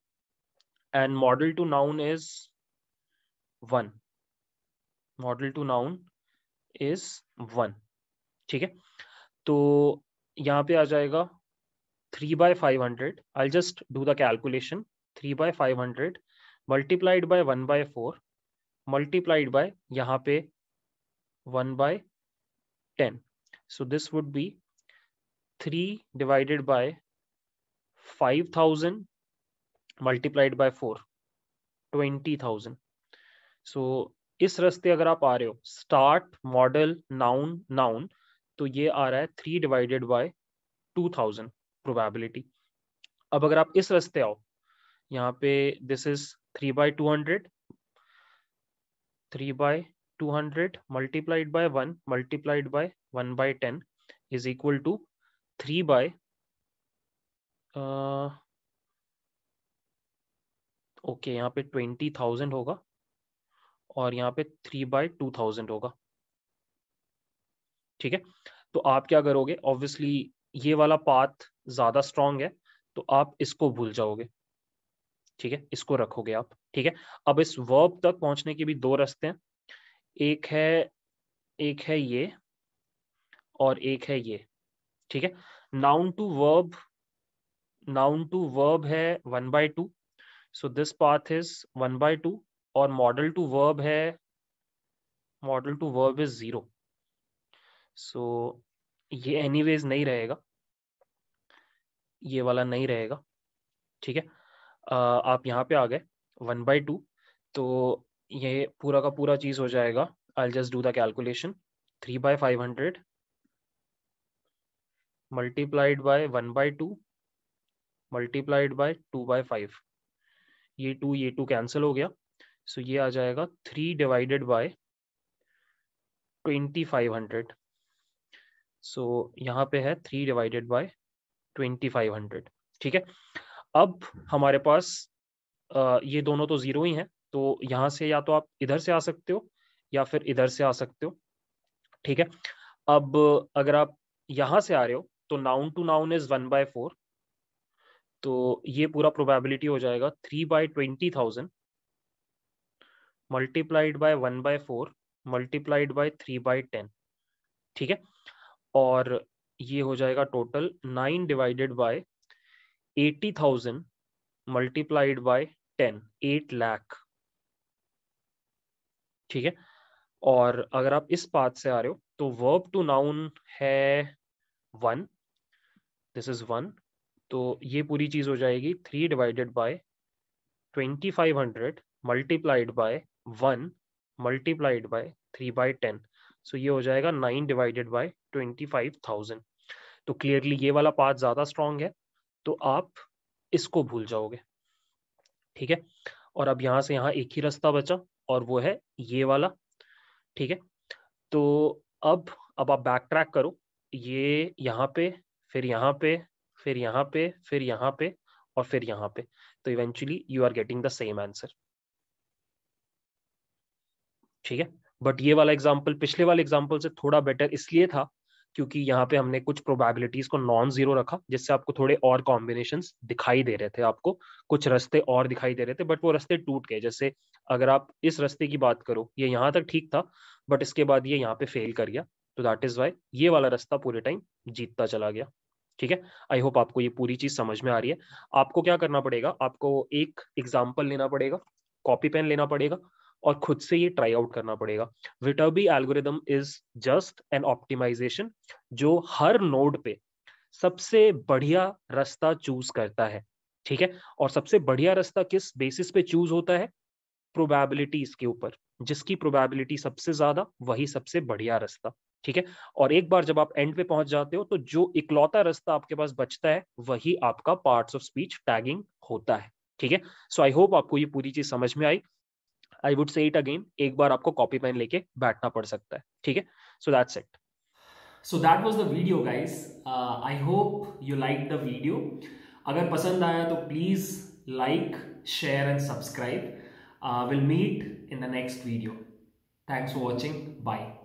and modal to noun is one modal to noun is one ठीक है? तो यहाँ पे आ जाएगा three by five hundred I just do the calculation three by five hundred multiplied by one by four multiplied by यहाँ पे one by ten so this would be 3 divided by 5000 multiplied by 4 20000 so इस रास्ते अगर आप आ रहे हो स्टार्ट मॉडल नाउन नाउन तो ये आ रहा है three divided by two thousand probability अब अगर आप इस रास्ते आओ, यहाँ पे this is three by two hundred three by two hundred multiplied by one multiplied by one by ten is equal to three by okay यहाँ पे ट्वेंटी थाउज़ेंड होगा और यहाँ पे थ्री बाय टू थाउज़ेंड होगा। ठीक है? तो आप क्या करोगे? ऑब्वियसली ये वाला पाथ ज़्यादा स्ट्रांग है तो आप इसको भूल जाओगे। ठीक है? इसको रखोगे आप। ठीक है? अब इस वर्ब तक पहुँचने के भी दो रास्ते हैं। एक है एक है ये और एक है ये। ठीक है? Noun to verb noun to verb है one by two so this path is one by two और मॉडल टू वर्ब है modal to verb is zero so ये एनीवेज नहीं रहेगा। ये वाला नहीं रहेगा। ठीक है? आप यहाँ पे आ गए वन बाई टू तो ये पूरा का पूरा चीज़ हो जाएगा। I just do the calculation three by five hundred multiplied by one by two multiplied by two by five ये टू ये टू कैंसिल हो गया। सो so ये आ जाएगा three divided by twenty five hundred so so, यहाँ पे है three divided by twenty five hundred ठीक है? अब हमारे पास ये दोनों तो ज़ीरो ही हैं तो यहाँ से या तो आप इधर से आ सकते हो या फिर इधर से आ सकते हो ठीक है? अब अगर आप यहाँ से आ रहे हो तो noun to noun is one by four तो ये पूरा प्रोबेबिलिटी हो जाएगा three by twenty thousand multiplied by one by four multiplied by three by ten ठीक है? और ये हो जाएगा total nine divided by eighty thousand multiplied by ten eight lakh ठीक है? और अगर आप इस पाथ से आ रहे हो तो वर्ब टू नाउन है वन दिस इज़ वन तो ये पूरी चीज़ हो जाएगी three divided by twenty five hundred multiplied by one multiplied by three by ten so ये हो जाएगा nine divided by twenty five thousand तो क्लियरली ये वाला पार्ट ज़्यादा स्ट्रांग है तो आप इसको भूल जाओगे। ठीक है? और अब यहाँ से यहाँ एक ही रास्ता बचा, और वो है ये वाला। ठीक है? तो अब अब आप बैक ट्रैक करो। ये यहाँ पे, फिर यहाँ पे, फिर यहाँ पे, फिर यहाँ पे, और फिर यहाँ पे। तो eventually you are getting the same answer ठीक है? बट ये वाला एग्ज़ाम्पल पिछले वाले एग्ज़ाम्पल से थोड़ा बेटर इसलिए था क्योंकि यहाँ पे हमने कुछ प्रोबेबिलिटीज को नॉन ज़ीरो रखा, जिससे आपको थोड़े और कॉम्बिनेशन दिखाई दे रहे थे आपको। कुछ रस्ते और दिखाई दे रहे थे बट वो रस्ते टूट गए। जैसे अगर आप इस रस्ते की बात करो, ये यहाँ तक ठीक था बट इसके बाद ये यहाँ पे फेल कर गया। तो दैट इज़ वाई ये वाला रास्ता पूरे टाइम जीतता चला गया। ठीक है? आई होप आपको ये पूरी चीज़ समझ में आ रही है। आपको क्या करना पड़ेगा? आपको एक एग्ज़ाम्पल लेना पड़ेगा कॉपी पेन लेना पड़ेगा। और खुद से ये ट्राई आउट करना पड़ेगा। Viterbi algorithm is just an optimisation जो हर नोड पे सबसे बढ़िया रास्ता चूज़ करता है, ठीक है? और सबसे बढ़िया रास्ता किस बेसिस पे चूज़ होता है? प्रोबेबिलिटीज के ऊपर, जिसकी प्रोबेबिलिटी सबसे ज़्यादा, वही सबसे बढ़िया रास्ता, ठीक है? और एक बार जब आप एंड पे पहुँच जाते हो तो जो इकलौता रास्ता आपके पास बचता है, वही आपका पार्ट्स ऑफ़ स्पीच टैगिंग होता है, ठीक है? सो आई होप आपको ये पूरी चीज़ समझ में आई। I would say it again एक बार आपको कॉपी पेन लेके बैठना पड़ सकता है, ठीक है? So that's it so that was the video guys I hope you like the video अगर पसंद आया तो please like share and subscribe will meet in the next video thanks for watching bye